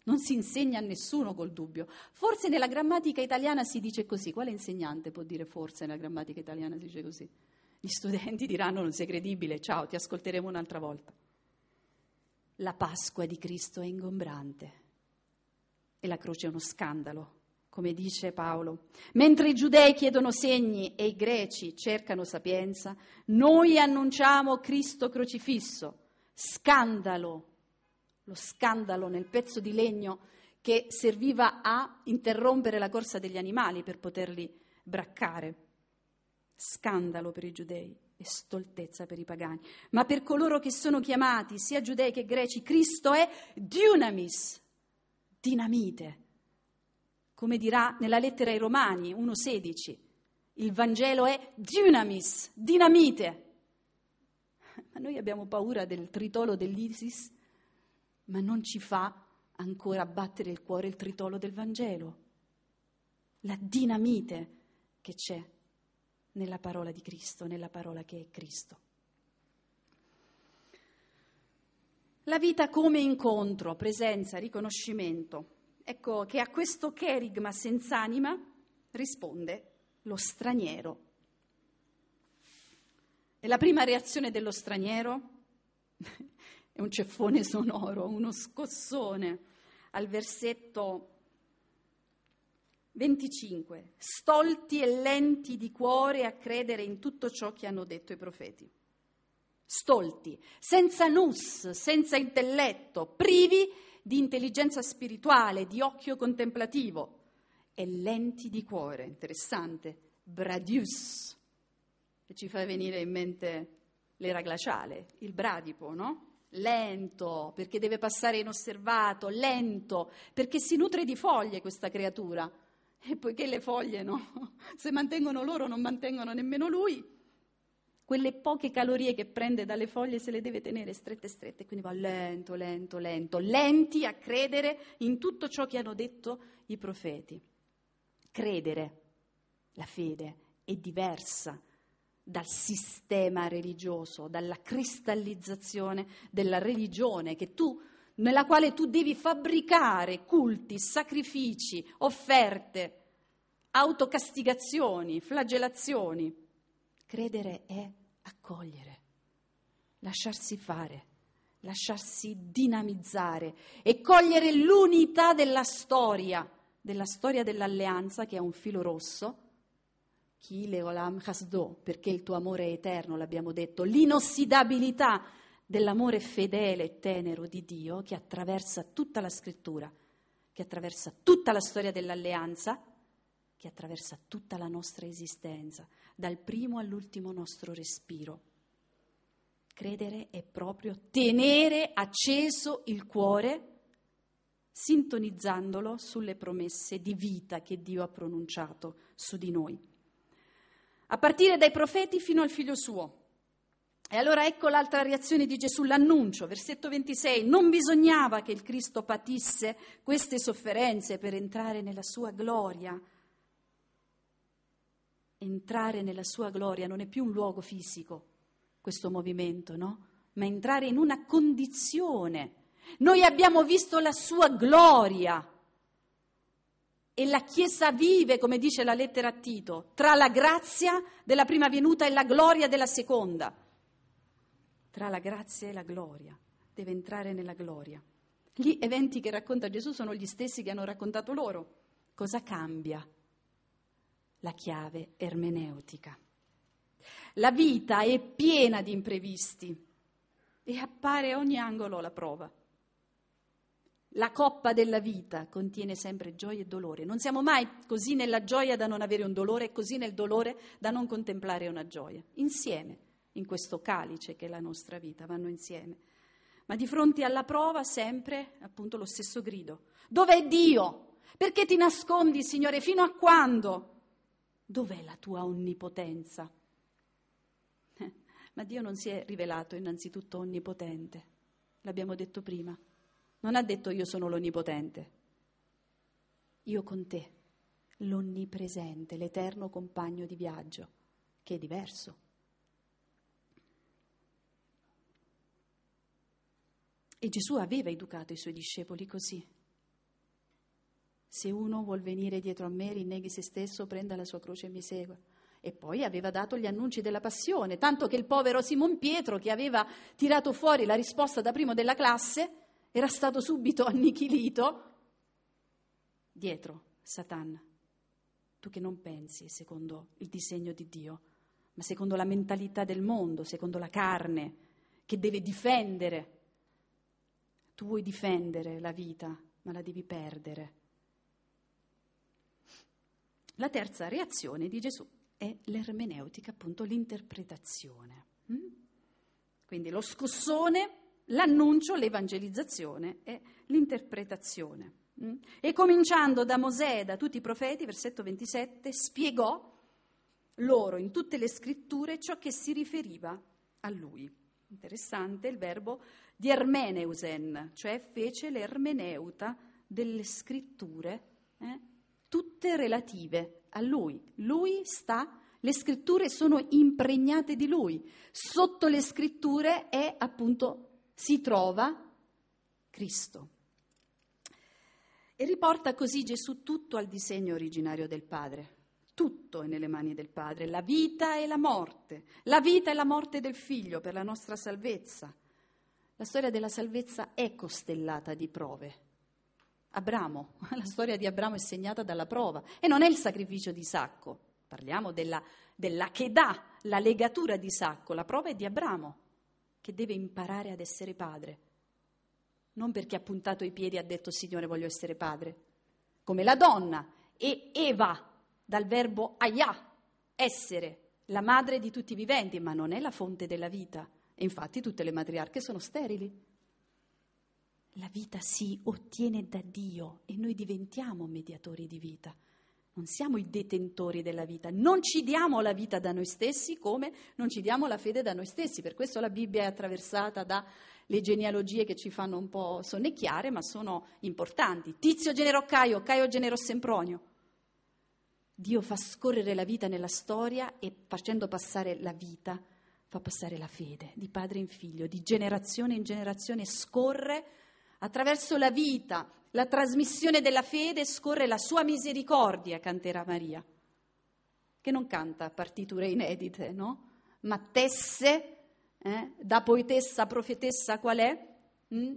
Non si insegna a nessuno col dubbio. Forse nella grammatica italiana si dice così. Quale insegnante può dire forse nella grammatica italiana si dice così? Gli studenti diranno non sei credibile, ciao, ti ascolteremo un'altra volta. La Pasqua di Cristo è ingombrante e la croce è uno scandalo come dice Paolo. Mentre i giudei chiedono segni e i greci cercano sapienza, noi annunciamo Cristo crocifisso, scandalo, lo scandalo nel pezzo di legno che serviva a interrompere la corsa degli animali per poterli braccare. Scandalo per i giudei e stoltezza per i pagani. Ma per coloro che sono chiamati, sia giudei che greci, Cristo è dunamis, dinamite. Come dirà nella lettera ai Romani 1,16, il Vangelo è dunamis, dinamite. Ma noi abbiamo paura del tritolo dell'ISIS, ma non ci fa ancora battere il cuore il tritolo del Vangelo, la dinamite che c'è nella parola di Cristo, nella parola che è Cristo. La vita come incontro, presenza, riconoscimento. Ecco che a questo cherigma senza anima risponde lo straniero. E la prima reazione dello straniero è un ceffone sonoro, uno scossone al versetto 25, stolti e lenti di cuore a credere in tutto ciò che hanno detto i profeti. Stolti, senza nus, senza intelletto, privi di intelligenza spirituale, di occhio contemplativo e lenti di cuore. Interessante, bradius, che ci fa venire in mente l'era glaciale, il bradipo, no? Lento, perché deve passare inosservato, lento, perché si nutre di foglie questa creatura e poiché le foglie no, se mantengono loro non mantengono nemmeno lui, quelle poche calorie che prende dalle foglie se le deve tenere strette strette, quindi va lento, lento, lento, lenti a credere in tutto ciò che hanno detto i profeti. Credere, la fede, è diversa dal sistema religioso, dalla cristallizzazione della religione tu nella quale tu devi fabbricare culti, sacrifici, offerte, autocastigazioni, flagellazioni. Credere è accogliere, lasciarsi fare, lasciarsi dinamizzare e cogliere l'unità della storia, della storia dell'alleanza che è un filo rosso. Chi le olam hasdo, perché il tuo amore è eterno, l'abbiamo detto, l'inossidabilità dell'amore fedele e tenero di Dio che attraversa tutta la scrittura, che attraversa tutta la storia dell'alleanza, che attraversa tutta la nostra esistenza, dal primo all'ultimo nostro respiro. Credere è proprio tenere acceso il cuore, sintonizzandolo sulle promesse di vita che Dio ha pronunciato su di noi. A partire dai profeti fino al figlio suo, e allora ecco l'altra reazione di Gesù, l'annuncio, versetto 26, non bisognava che il Cristo patisse queste sofferenze per entrare nella sua gloria. Entrare nella sua gloria non è più un luogo fisico, questo movimento, no? Ma entrare in una condizione. Noi abbiamo visto la sua gloria. E la Chiesa vive, come dice la lettera a Tito, tra la grazia della prima venuta e la gloria della seconda tra la grazia e la gloria, deve entrare nella gloria. Gli eventi che racconta Gesù sono gli stessi che hanno raccontato loro. Cosa cambia? La chiave ermeneutica. La vita è piena di imprevisti e appare a ogni angolo la prova. La coppa della vita contiene sempre gioia e dolore. Non siamo mai così nella gioia da non avere un dolore e così nel dolore da non contemplare una gioia. Insieme in questo calice che è la nostra vita, vanno insieme. Ma di fronte alla prova sempre appunto lo stesso grido. Dov'è Dio? Perché ti nascondi, Signore? Fino a quando? Dov'è la tua onnipotenza? Ma Dio non si è rivelato innanzitutto onnipotente, l'abbiamo detto prima. Non ha detto io sono l'onnipotente. Io con te, l'onnipresente, l'eterno compagno di viaggio, che è diverso. E Gesù aveva educato i suoi discepoli così. Se uno vuol venire dietro a me, rinneghi se stesso, prenda la sua croce e mi segua. E poi aveva dato gli annunci della passione, tanto che il povero Simon Pietro, che aveva tirato fuori la risposta da primo della classe, era stato subito annichilito dietro, Satan, tu che non pensi secondo il disegno di Dio, ma secondo la mentalità del mondo, secondo la carne, che deve difendere. Tu vuoi difendere la vita, ma la devi perdere. La terza reazione di Gesù è l'ermeneutica, appunto l'interpretazione. Mm? Quindi lo scossone, l'annuncio, l'evangelizzazione e l'interpretazione. Mm? E cominciando da Mosè e da tutti i profeti, versetto 27, spiegò loro in tutte le scritture ciò che si riferiva a lui. Interessante il verbo di ermeneusen, cioè fece l'ermeneuta delle scritture, eh, tutte relative a lui. Lui sta, le scritture sono impregnate di lui. Sotto le scritture è appunto, si trova Cristo. E riporta così Gesù tutto al disegno originario del Padre. Tutto è nelle mani del Padre, la vita e la morte, la vita e la morte del Figlio per la nostra salvezza. La storia della salvezza è costellata di prove. Abramo, la storia di Abramo è segnata dalla prova. E non è il sacrificio di Isacco, parliamo della, della che dà la legatura di Isacco, la prova è di Abramo che deve imparare ad essere padre. Non perché ha puntato i piedi e ha detto Signore voglio essere padre, come la donna e Eva dal verbo ayah, essere, la madre di tutti i viventi, ma non è la fonte della vita. Infatti tutte le matriarche sono sterili. La vita si ottiene da Dio e noi diventiamo mediatori di vita. Non siamo i detentori della vita, non ci diamo la vita da noi stessi come non ci diamo la fede da noi stessi. Per questo la Bibbia è attraversata da le genealogie che ci fanno un po' sonnecchiare, ma sono importanti. Tizio generò Caio, Caio generò Sempronio. Dio fa scorrere la vita nella storia e facendo passare la vita fa passare la fede di padre in figlio, di generazione in generazione, scorre attraverso la vita, la trasmissione della fede, scorre la sua misericordia, canterà Maria, che non canta partiture inedite, no? Ma tesse eh, da poetessa a profetessa qual è? Mm?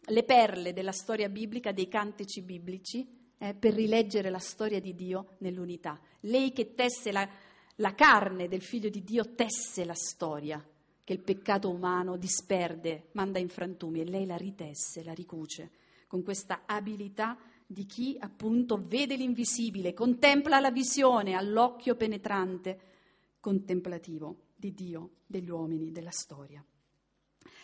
Le perle della storia biblica, dei cantici biblici, eh, per rileggere la storia di Dio nell'unità. Lei che tesse la, la carne del figlio di Dio, tesse la storia che il peccato umano disperde, manda in frantumi e lei la ritesse, la ricuce, con questa abilità di chi appunto vede l'invisibile, contempla la visione all'occhio penetrante, contemplativo di Dio, degli uomini, della storia.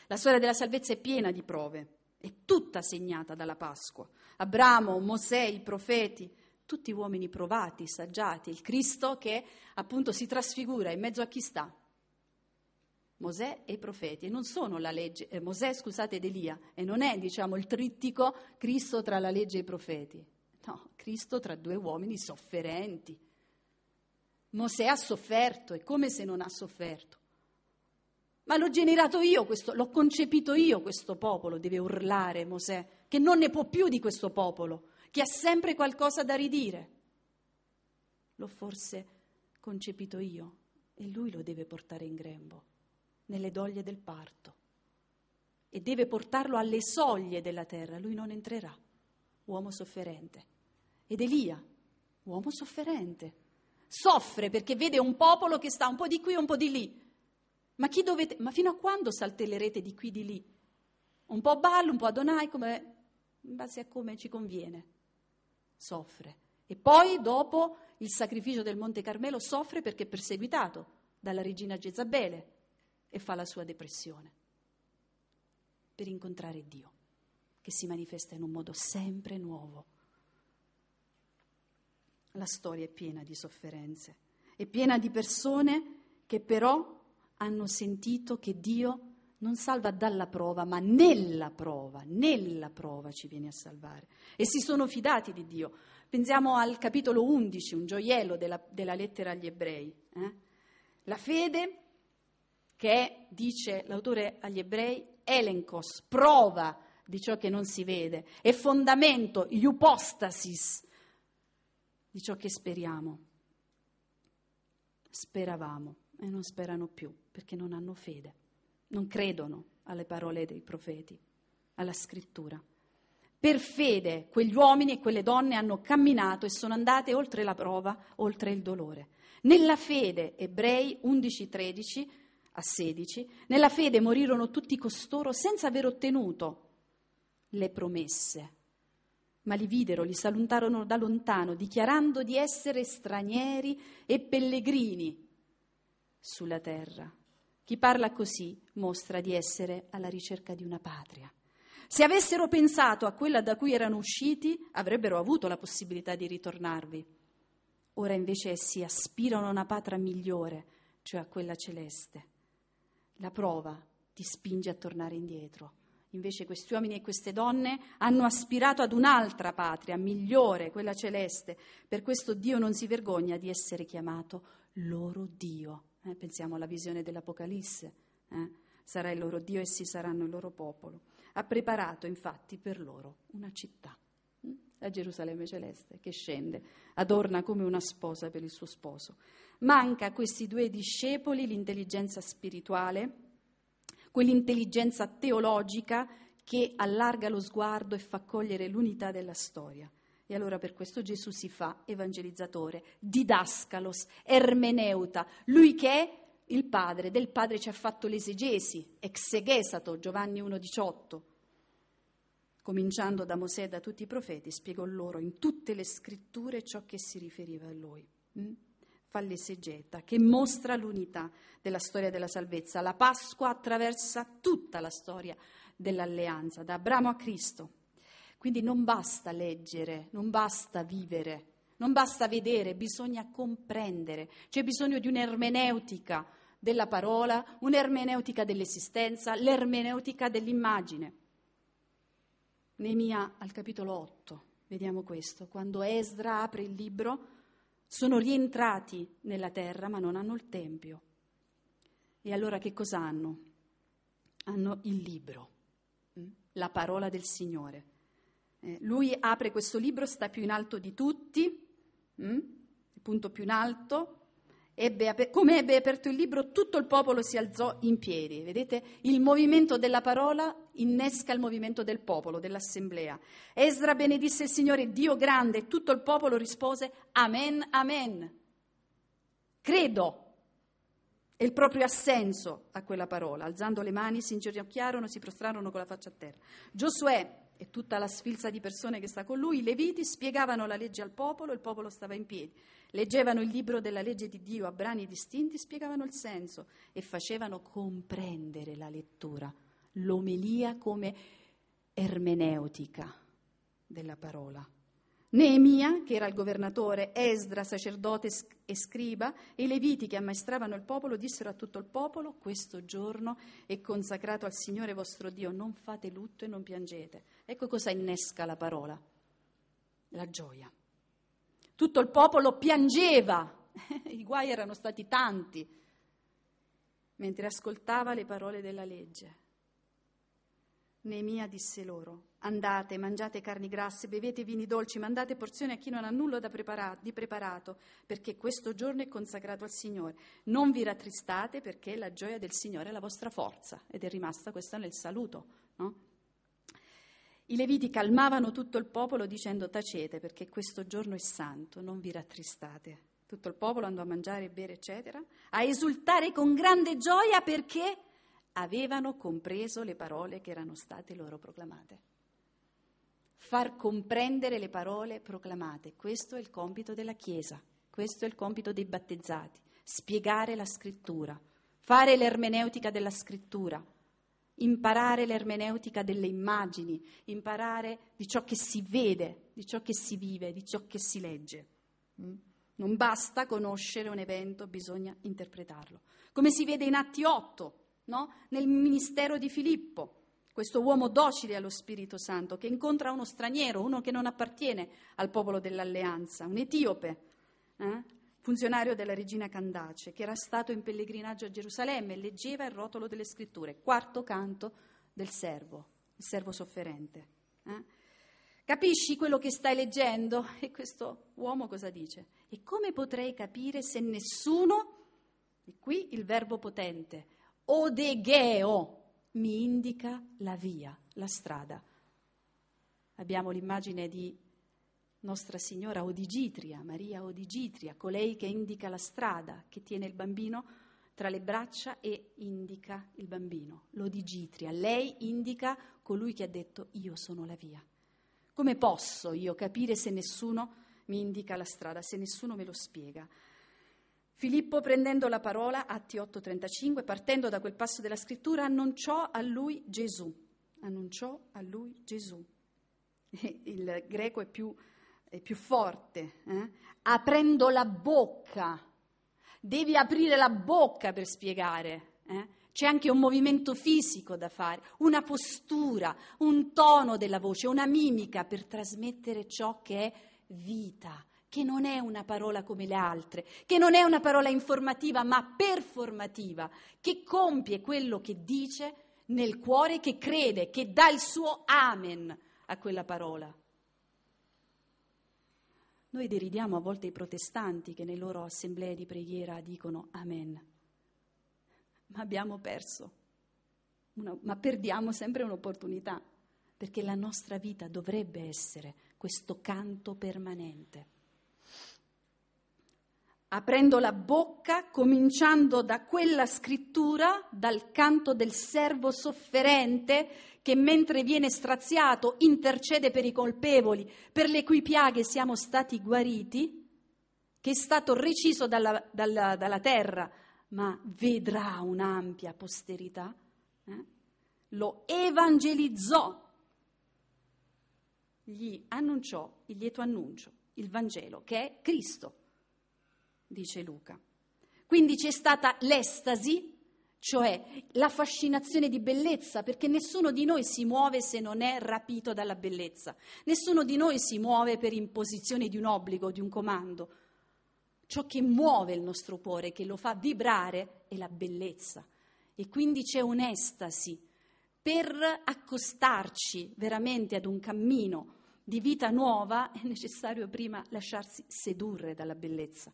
La storia della salvezza è piena di prove, è tutta segnata dalla Pasqua. Abramo, Mosè, i profeti, tutti uomini provati, saggiati, il Cristo che appunto si trasfigura in mezzo a chi sta? Mosè e i profeti, e non sono la legge, eh, Mosè, scusate, ed Elia, e non è, diciamo, il trittico Cristo tra la legge e i profeti. No, Cristo tra due uomini sofferenti, Mosè ha sofferto, è come se non ha sofferto. Ma l'ho generato io, questo, l'ho concepito io questo popolo, deve urlare Mosè, che non ne può più di questo popolo, che ha sempre qualcosa da ridire. L'ho forse concepito io e lui lo deve portare in grembo, nelle doglie del parto. E deve portarlo alle soglie della terra, lui non entrerà, uomo sofferente. Ed Elia, uomo sofferente soffre perché vede un popolo che sta un po' di qui e un po' di lì. Ma, dovete, ma fino a quando saltellerete di qui e di lì? Un po' Ballo, un po' a Donai, come, in base a come ci conviene. Soffre. E poi, dopo il sacrificio del Monte Carmelo, soffre perché è perseguitato dalla regina Jezabele e fa la sua depressione per incontrare Dio, che si manifesta in un modo sempre nuovo la storia è piena di sofferenze, è piena di persone che però hanno sentito che Dio non salva dalla prova, ma nella prova, nella prova ci viene a salvare. E si sono fidati di Dio. Pensiamo al capitolo 11, un gioiello della, della lettera agli ebrei. Eh? La fede, che è, dice l'autore agli ebrei, elenkos, prova di ciò che non si vede, è fondamento, iupostasis, di ciò che speriamo. Speravamo e non sperano più perché non hanno fede, non credono alle parole dei profeti, alla scrittura. Per fede quegli uomini e quelle donne hanno camminato e sono andate oltre la prova, oltre il dolore. Nella fede, Ebrei 11, 13 a 16, nella fede morirono tutti costoro senza aver ottenuto le promesse, ma li videro, li salutarono da lontano, dichiarando di essere stranieri e pellegrini sulla terra. Chi parla così mostra di essere alla ricerca di una patria. Se avessero pensato a quella da cui erano usciti, avrebbero avuto la possibilità di ritornarvi. Ora invece essi aspirano a una patria migliore, cioè a quella celeste. La prova ti spinge a tornare indietro. Invece questi uomini e queste donne hanno aspirato ad un'altra patria, migliore, quella celeste. Per questo Dio non si vergogna di essere chiamato loro Dio. Eh, pensiamo alla visione dell'Apocalisse. Eh? Sarà il loro Dio e essi saranno il loro popolo. Ha preparato infatti per loro una città? La Gerusalemme celeste, che scende, adorna come una sposa per il suo sposo. Manca a questi due discepoli l'intelligenza spirituale, quell'intelligenza teologica che allarga lo sguardo e fa cogliere l'unità della storia. E allora per questo Gesù si fa evangelizzatore, didascalos, ermeneuta, lui che è il padre, del padre ci ha fatto l'esegesi, exegesato, Giovanni 1,18. Cominciando da Mosè e da tutti i profeti, spiegò loro in tutte le scritture ciò che si riferiva a lui. Mm? Fa che mostra l'unità della storia della salvezza. La Pasqua attraversa tutta la storia dell'alleanza, da Abramo a Cristo. Quindi non basta leggere, non basta vivere, non basta vedere, bisogna comprendere. C'è bisogno di un'ermeneutica della parola, un'ermeneutica dell'esistenza, l'ermeneutica dell'immagine. Neemia al capitolo 8, vediamo questo, quando Esdra apre il libro, sono rientrati nella terra ma non hanno il tempio. E allora che cosa hanno? Hanno il libro, mm? la parola del Signore. Eh, lui apre questo libro, sta più in alto di tutti, Mm? il punto più in alto, ebbe, come ebbe aperto il libro, tutto il popolo si alzò in piedi. Vedete, il movimento della parola innesca il movimento del popolo, dell'assemblea. Esdra benedisse il Signore Dio grande e tutto il popolo rispose Amen, Amen. Credo. E il proprio assenso a quella parola. Alzando le mani si inginocchiarono, si prostrarono con la faccia a terra. Giosuè e tutta la sfilza di persone che sta con lui, i leviti spiegavano la legge al popolo, il popolo stava in piedi, leggevano il libro della legge di Dio a brani distinti, spiegavano il senso e facevano comprendere la lettura, l'omelia come ermeneutica della parola. Neemia, che era il governatore, Esdra, sacerdote e scriba, e i leviti che ammaestravano il popolo dissero a tutto il popolo, questo giorno è consacrato al Signore vostro Dio, non fate lutto e non piangete. Ecco cosa innesca la parola, la gioia. Tutto il popolo piangeva, i guai erano stati tanti, mentre ascoltava le parole della legge. Neemia disse loro, andate, mangiate carni grasse, bevete vini dolci, mandate porzioni a chi non ha nulla preparato, di preparato, perché questo giorno è consacrato al Signore. Non vi rattristate perché la gioia del Signore è la vostra forza. Ed è rimasta questa nel saluto. No? I leviti calmavano tutto il popolo dicendo tacete perché questo giorno è santo, non vi rattristate. Tutto il popolo andò a mangiare bere, eccetera, a esultare con grande gioia perché avevano compreso le parole che erano state loro proclamate. Far comprendere le parole proclamate, questo è il compito della Chiesa, questo è il compito dei battezzati, spiegare la scrittura, fare l'ermeneutica della scrittura, imparare l'ermeneutica delle immagini, imparare di ciò che si vede, di ciò che si vive, di ciò che si legge. Mm? Non basta conoscere un evento, bisogna interpretarlo. Come si vede in Atti 8, no? nel ministero di Filippo, questo uomo docile allo Spirito Santo che incontra uno straniero, uno che non appartiene al popolo dell'alleanza, un etiope, eh? funzionario della regina Candace, che era stato in pellegrinaggio a Gerusalemme e leggeva il rotolo delle scritture, quarto canto del servo, il servo sofferente. Eh? Capisci quello che stai leggendo? E questo uomo cosa dice? E come potrei capire se nessuno, e qui il verbo potente, odegeo mi indica la via, la strada. Abbiamo l'immagine di Nostra Signora Odigitria, Maria Odigitria, colei che indica la strada, che tiene il bambino tra le braccia e indica il bambino, l'Odigitria. Lei indica colui che ha detto io sono la via. Come posso io capire se nessuno mi indica la strada, se nessuno me lo spiega? Filippo, prendendo la parola, Atti 8:35, partendo da quel passo della scrittura, annunciò a lui Gesù. Annunciò a lui Gesù. Il greco è più è più forte, eh? aprendo la bocca. Devi aprire la bocca per spiegare. Eh? C'è anche un movimento fisico da fare, una postura, un tono della voce, una mimica per trasmettere ciò che è vita, che non è una parola come le altre, che non è una parola informativa ma performativa, che compie quello che dice nel cuore, che crede, che dà il suo amen a quella parola. Noi deridiamo a volte i protestanti che nelle loro assemblee di preghiera dicono Amen, ma abbiamo perso, una, ma perdiamo sempre un'opportunità, perché la nostra vita dovrebbe essere questo canto permanente aprendo la bocca, cominciando da quella scrittura, dal canto del servo sofferente che mentre viene straziato intercede per i colpevoli, per le cui piaghe siamo stati guariti, che è stato reciso dalla, dalla, dalla terra, ma vedrà un'ampia posterità, eh? lo evangelizzò, gli annunciò il lieto annuncio, il Vangelo, che è Cristo dice Luca. Quindi c'è stata l'estasi, cioè la fascinazione di bellezza, perché nessuno di noi si muove se non è rapito dalla bellezza, nessuno di noi si muove per imposizione di un obbligo, di un comando. Ciò che muove il nostro cuore, che lo fa vibrare, è la bellezza. E quindi c'è un'estasi per accostarci veramente ad un cammino di vita nuova, è necessario prima lasciarsi sedurre dalla bellezza.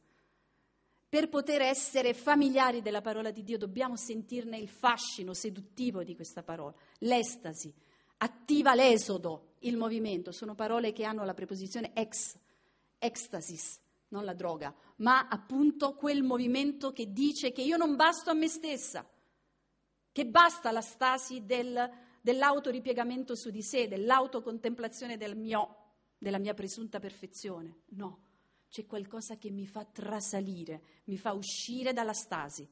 Per poter essere familiari della parola di Dio dobbiamo sentirne il fascino seduttivo di questa parola, l'estasi, attiva l'esodo, il movimento. Sono parole che hanno la preposizione ex, ecstasis, non la droga, ma appunto quel movimento che dice che io non basto a me stessa, che basta la stasi del, dell'autoripiegamento su di sé, dell'autocontemplazione del mio, della mia presunta perfezione. No c'è qualcosa che mi fa trasalire, mi fa uscire dalla stasi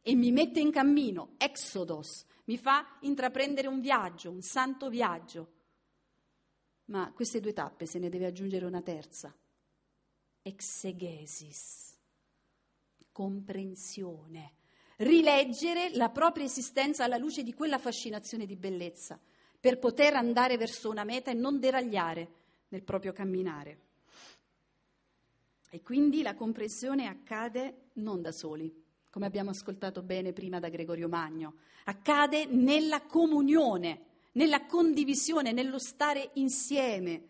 e mi mette in cammino, exodos, mi fa intraprendere un viaggio, un santo viaggio. Ma queste due tappe se ne deve aggiungere una terza, exegesis, comprensione, rileggere la propria esistenza alla luce di quella fascinazione di bellezza, per poter andare verso una meta e non deragliare nel proprio camminare. E quindi la comprensione accade non da soli, come abbiamo ascoltato bene prima da Gregorio Magno, accade nella comunione, nella condivisione, nello stare insieme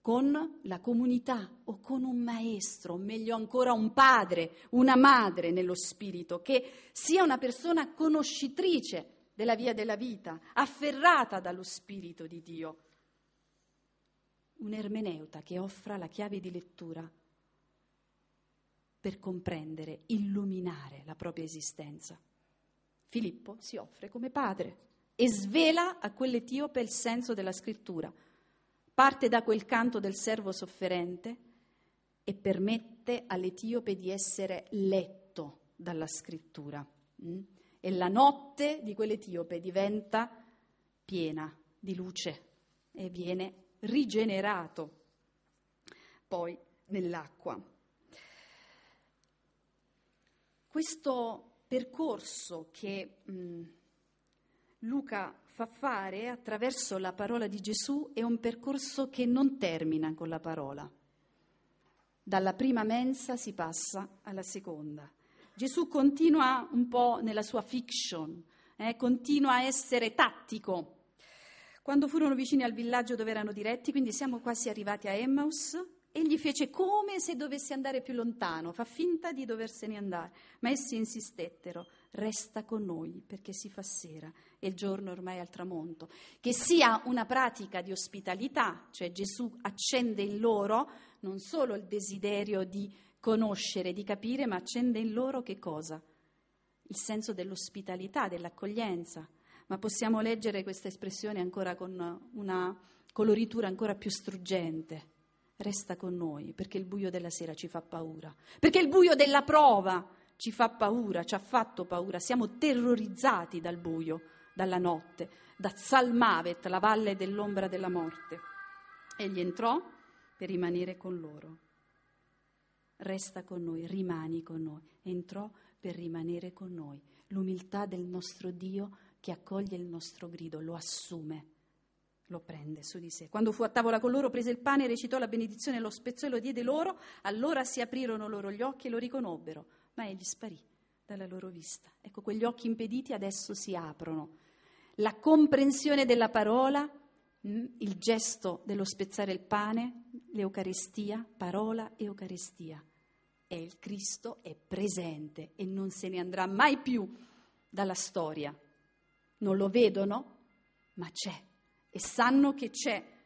con la comunità o con un maestro, o meglio ancora un padre, una madre nello spirito, che sia una persona conoscitrice della via della vita, afferrata dallo spirito di Dio. Un'ermeneuta che offra la chiave di lettura per comprendere, illuminare la propria esistenza. Filippo si offre come padre e svela a quell'etiope il senso della scrittura. Parte da quel canto del servo sofferente e permette all'etiope di essere letto dalla scrittura. Mm? E la notte di quell'etiope diventa piena di luce e viene rigenerato poi nell'acqua. Questo percorso che mh, mm, Luca fa fare attraverso la parola di Gesù è un percorso che non termina con la parola. Dalla prima mensa si passa alla seconda. Gesù continua un po' nella sua fiction, eh, continua a essere tattico. Quando furono vicini al villaggio dove erano diretti, quindi siamo quasi arrivati a Emmaus, Egli fece come se dovesse andare più lontano, fa finta di doversene andare, ma essi insistettero. resta con noi perché si fa sera e il giorno ormai è al tramonto. Che sia una pratica di ospitalità, cioè Gesù accende in loro non solo il desiderio di conoscere, di capire, ma accende in loro che cosa? Il senso dell'ospitalità, dell'accoglienza. Ma possiamo leggere questa espressione ancora con una coloritura ancora più struggente. Resta con noi, perché il buio della sera ci fa paura, perché il buio della prova ci fa paura, ci ha fatto paura, siamo terrorizzati dal buio, dalla notte, da Salmavet, la valle dell'ombra della morte. Egli entrò per rimanere con loro. Resta con noi, rimani con noi. Entrò per rimanere con noi. L'umiltà del nostro Dio che accoglie il nostro grido, lo assume, lo prende su di sé. Quando fu a tavola con loro, prese il pane, recitò la benedizione, lo spezzò e lo diede loro, allora si aprirono loro gli occhi e lo riconobbero, ma egli sparì dalla loro vista. Ecco, quegli occhi impediti adesso si aprono. La comprensione della parola Mm? il gesto dello spezzare il pane, l'Eucaristia, parola Eucaristia. E il Cristo è presente e non se ne andrà mai più dalla storia. Non lo vedono, ma c'è e sanno che c'è.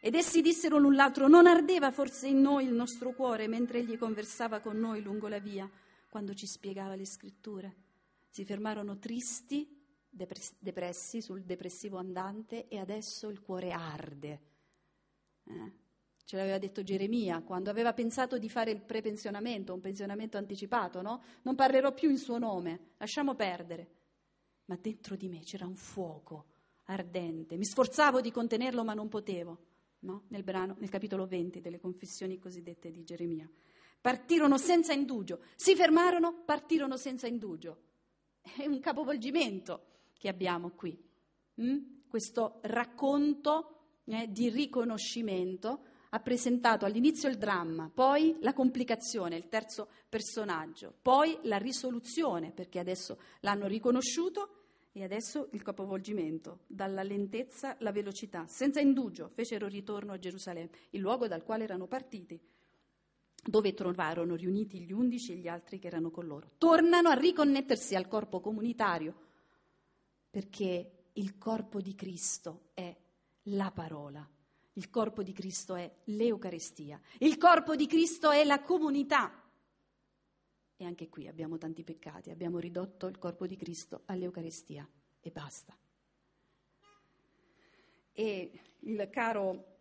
Ed essi dissero l'un l'altro, non ardeva forse in noi il nostro cuore mentre egli conversava con noi lungo la via, quando ci spiegava le scritture. Si fermarono tristi depressi sul depressivo andante e adesso il cuore arde. Eh? Ce l'aveva detto Geremia quando aveva pensato di fare il prepensionamento, un pensionamento anticipato, no? Non parlerò più in suo nome, lasciamo perdere. Ma dentro di me c'era un fuoco ardente, mi sforzavo di contenerlo ma non potevo, no? Nel brano, nel capitolo 20 delle confessioni cosiddette di Geremia. Partirono senza indugio, si fermarono, partirono senza indugio. È un capovolgimento che abbiamo qui. Mm? Questo racconto eh, di riconoscimento ha presentato all'inizio il dramma, poi la complicazione, il terzo personaggio, poi la risoluzione, perché adesso l'hanno riconosciuto e adesso il capovolgimento, dalla lentezza alla velocità. Senza indugio fecero ritorno a Gerusalemme, il luogo dal quale erano partiti, dove trovarono riuniti gli undici e gli altri che erano con loro. Tornano a riconnettersi al corpo comunitario perché il corpo di Cristo è la parola, il corpo di Cristo è l'Eucarestia, il corpo di Cristo è la comunità. E anche qui abbiamo tanti peccati, abbiamo ridotto il corpo di Cristo all'Eucarestia e basta. E il caro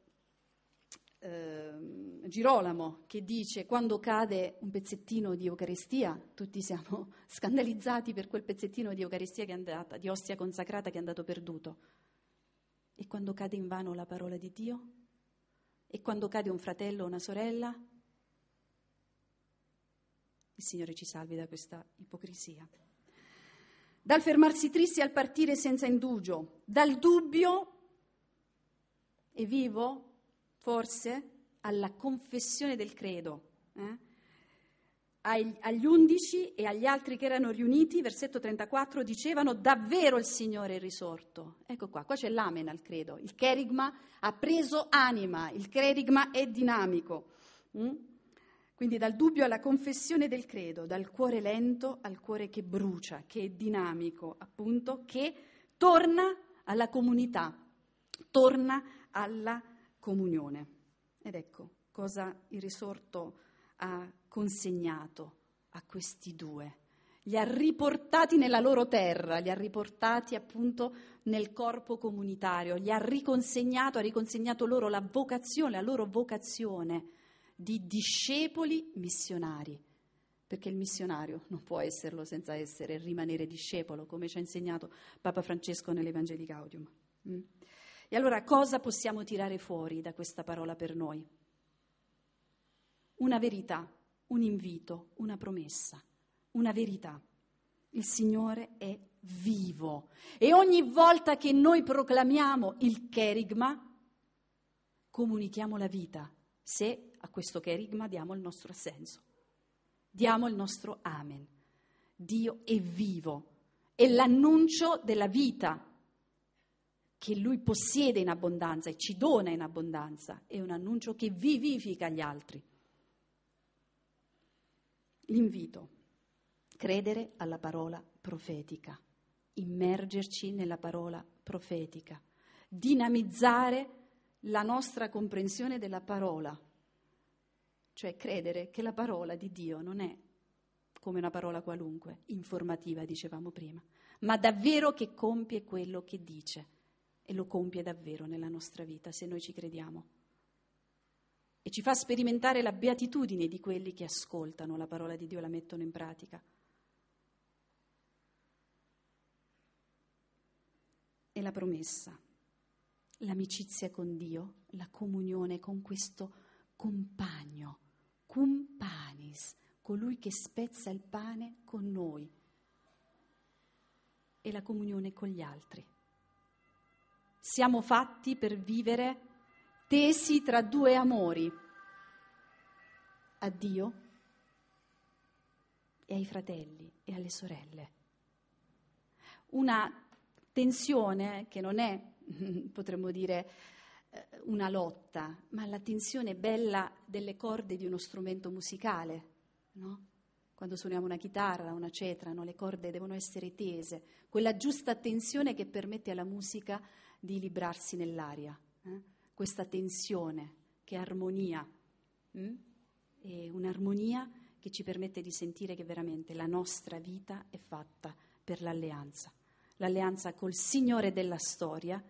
eh, Girolamo che dice quando cade un pezzettino di Eucaristia, tutti siamo scandalizzati per quel pezzettino di Eucaristia che è andata, di ostia consacrata che è andato perduto. E quando cade in vano la parola di Dio? E quando cade un fratello o una sorella? Il Signore ci salvi da questa ipocrisia. Dal fermarsi tristi al partire senza indugio, dal dubbio e vivo forse alla confessione del credo. Eh? agli undici e agli altri che erano riuniti, versetto 34, dicevano davvero il Signore è risorto. Ecco qua, qua c'è l'amen al credo. Il cherigma ha preso anima, il cherigma è dinamico. Mm? Quindi dal dubbio alla confessione del credo, dal cuore lento al cuore che brucia, che è dinamico, appunto, che torna alla comunità, torna alla comunione. Ed ecco cosa il risorto ha consegnato a questi due. Li ha riportati nella loro terra, li ha riportati appunto nel corpo comunitario, li ha riconsegnato, ha riconsegnato loro la vocazione, la loro vocazione di discepoli missionari. Perché il missionario non può esserlo senza essere, rimanere discepolo, come ci ha insegnato Papa Francesco nell'Evangeli Gaudium. Mm? E allora cosa possiamo tirare fuori da questa parola per noi? Una verità, un invito, una promessa, una verità. Il Signore è vivo e ogni volta che noi proclamiamo il cherigma, comunichiamo la vita, se a questo cherigma diamo il nostro assenso, diamo il nostro amen. Dio è vivo, è l'annuncio della vita che Lui possiede in abbondanza e ci dona in abbondanza, è un annuncio che vivifica gli altri. L'invito. credere alla parola profetica, immergerci nella parola profetica, dinamizzare la nostra comprensione della parola, cioè credere che la parola di Dio non è come una parola qualunque, informativa, dicevamo prima, ma davvero che compie quello che dice e lo compie davvero nella nostra vita se noi ci crediamo. E ci fa sperimentare la beatitudine di quelli che ascoltano la parola di Dio e la mettono in pratica. E la promessa, l'amicizia con Dio, la comunione con questo compagno, cumpanis, colui che spezza il pane con noi e la comunione con gli altri. Siamo fatti per vivere tesi tra due amori, a Dio e ai fratelli e alle sorelle. Una tensione che non è, potremmo dire, eh, una lotta, ma la tensione bella delle corde di uno strumento musicale, no? Quando suoniamo una chitarra, una cetra, no? le corde devono essere tese, quella giusta tensione che permette alla musica di librarsi nell'aria, eh? questa tensione che è armonia, hm? è un'armonia che ci permette di sentire che veramente la nostra vita è fatta per l'alleanza, l'alleanza col Signore della storia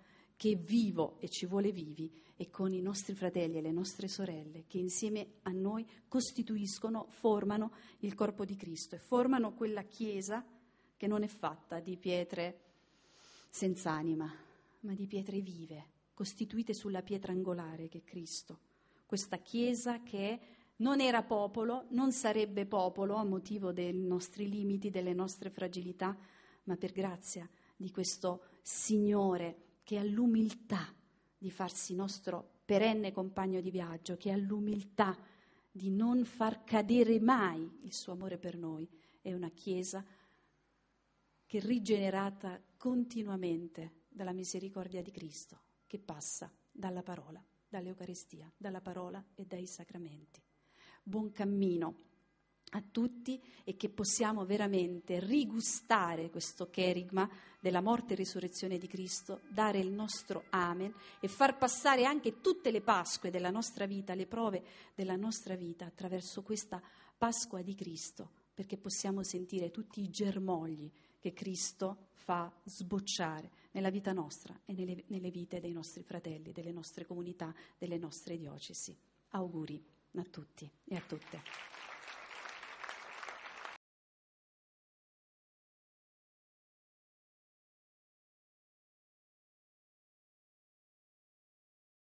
che è vivo e ci vuole vivi e con i nostri fratelli e le nostre sorelle che insieme a noi costituiscono, formano il corpo di Cristo e formano quella Chiesa che non è fatta di pietre senza anima, ma di pietre vive, costituite sulla pietra angolare che è Cristo. Questa Chiesa che non era popolo, non sarebbe popolo a motivo dei nostri limiti, delle nostre fragilità, ma per grazia di questo Signore che ha l'umiltà di farsi nostro perenne compagno di viaggio, che ha l'umiltà di non far cadere mai il suo amore per noi. È una Chiesa che è rigenerata continuamente dalla misericordia di Cristo, che passa dalla parola, dall'Eucaristia, dalla parola e dai sacramenti. Buon cammino a tutti e che possiamo veramente rigustare questo cherigma della morte e risurrezione di Cristo, dare il nostro amen e far passare anche tutte le Pasque della nostra vita, le prove della nostra vita attraverso questa Pasqua di Cristo, perché possiamo sentire tutti i germogli che Cristo fa sbocciare nella vita nostra e nelle, nelle vite dei nostri fratelli, delle nostre comunità, delle nostre diocesi. Auguri a tutti e a tutte.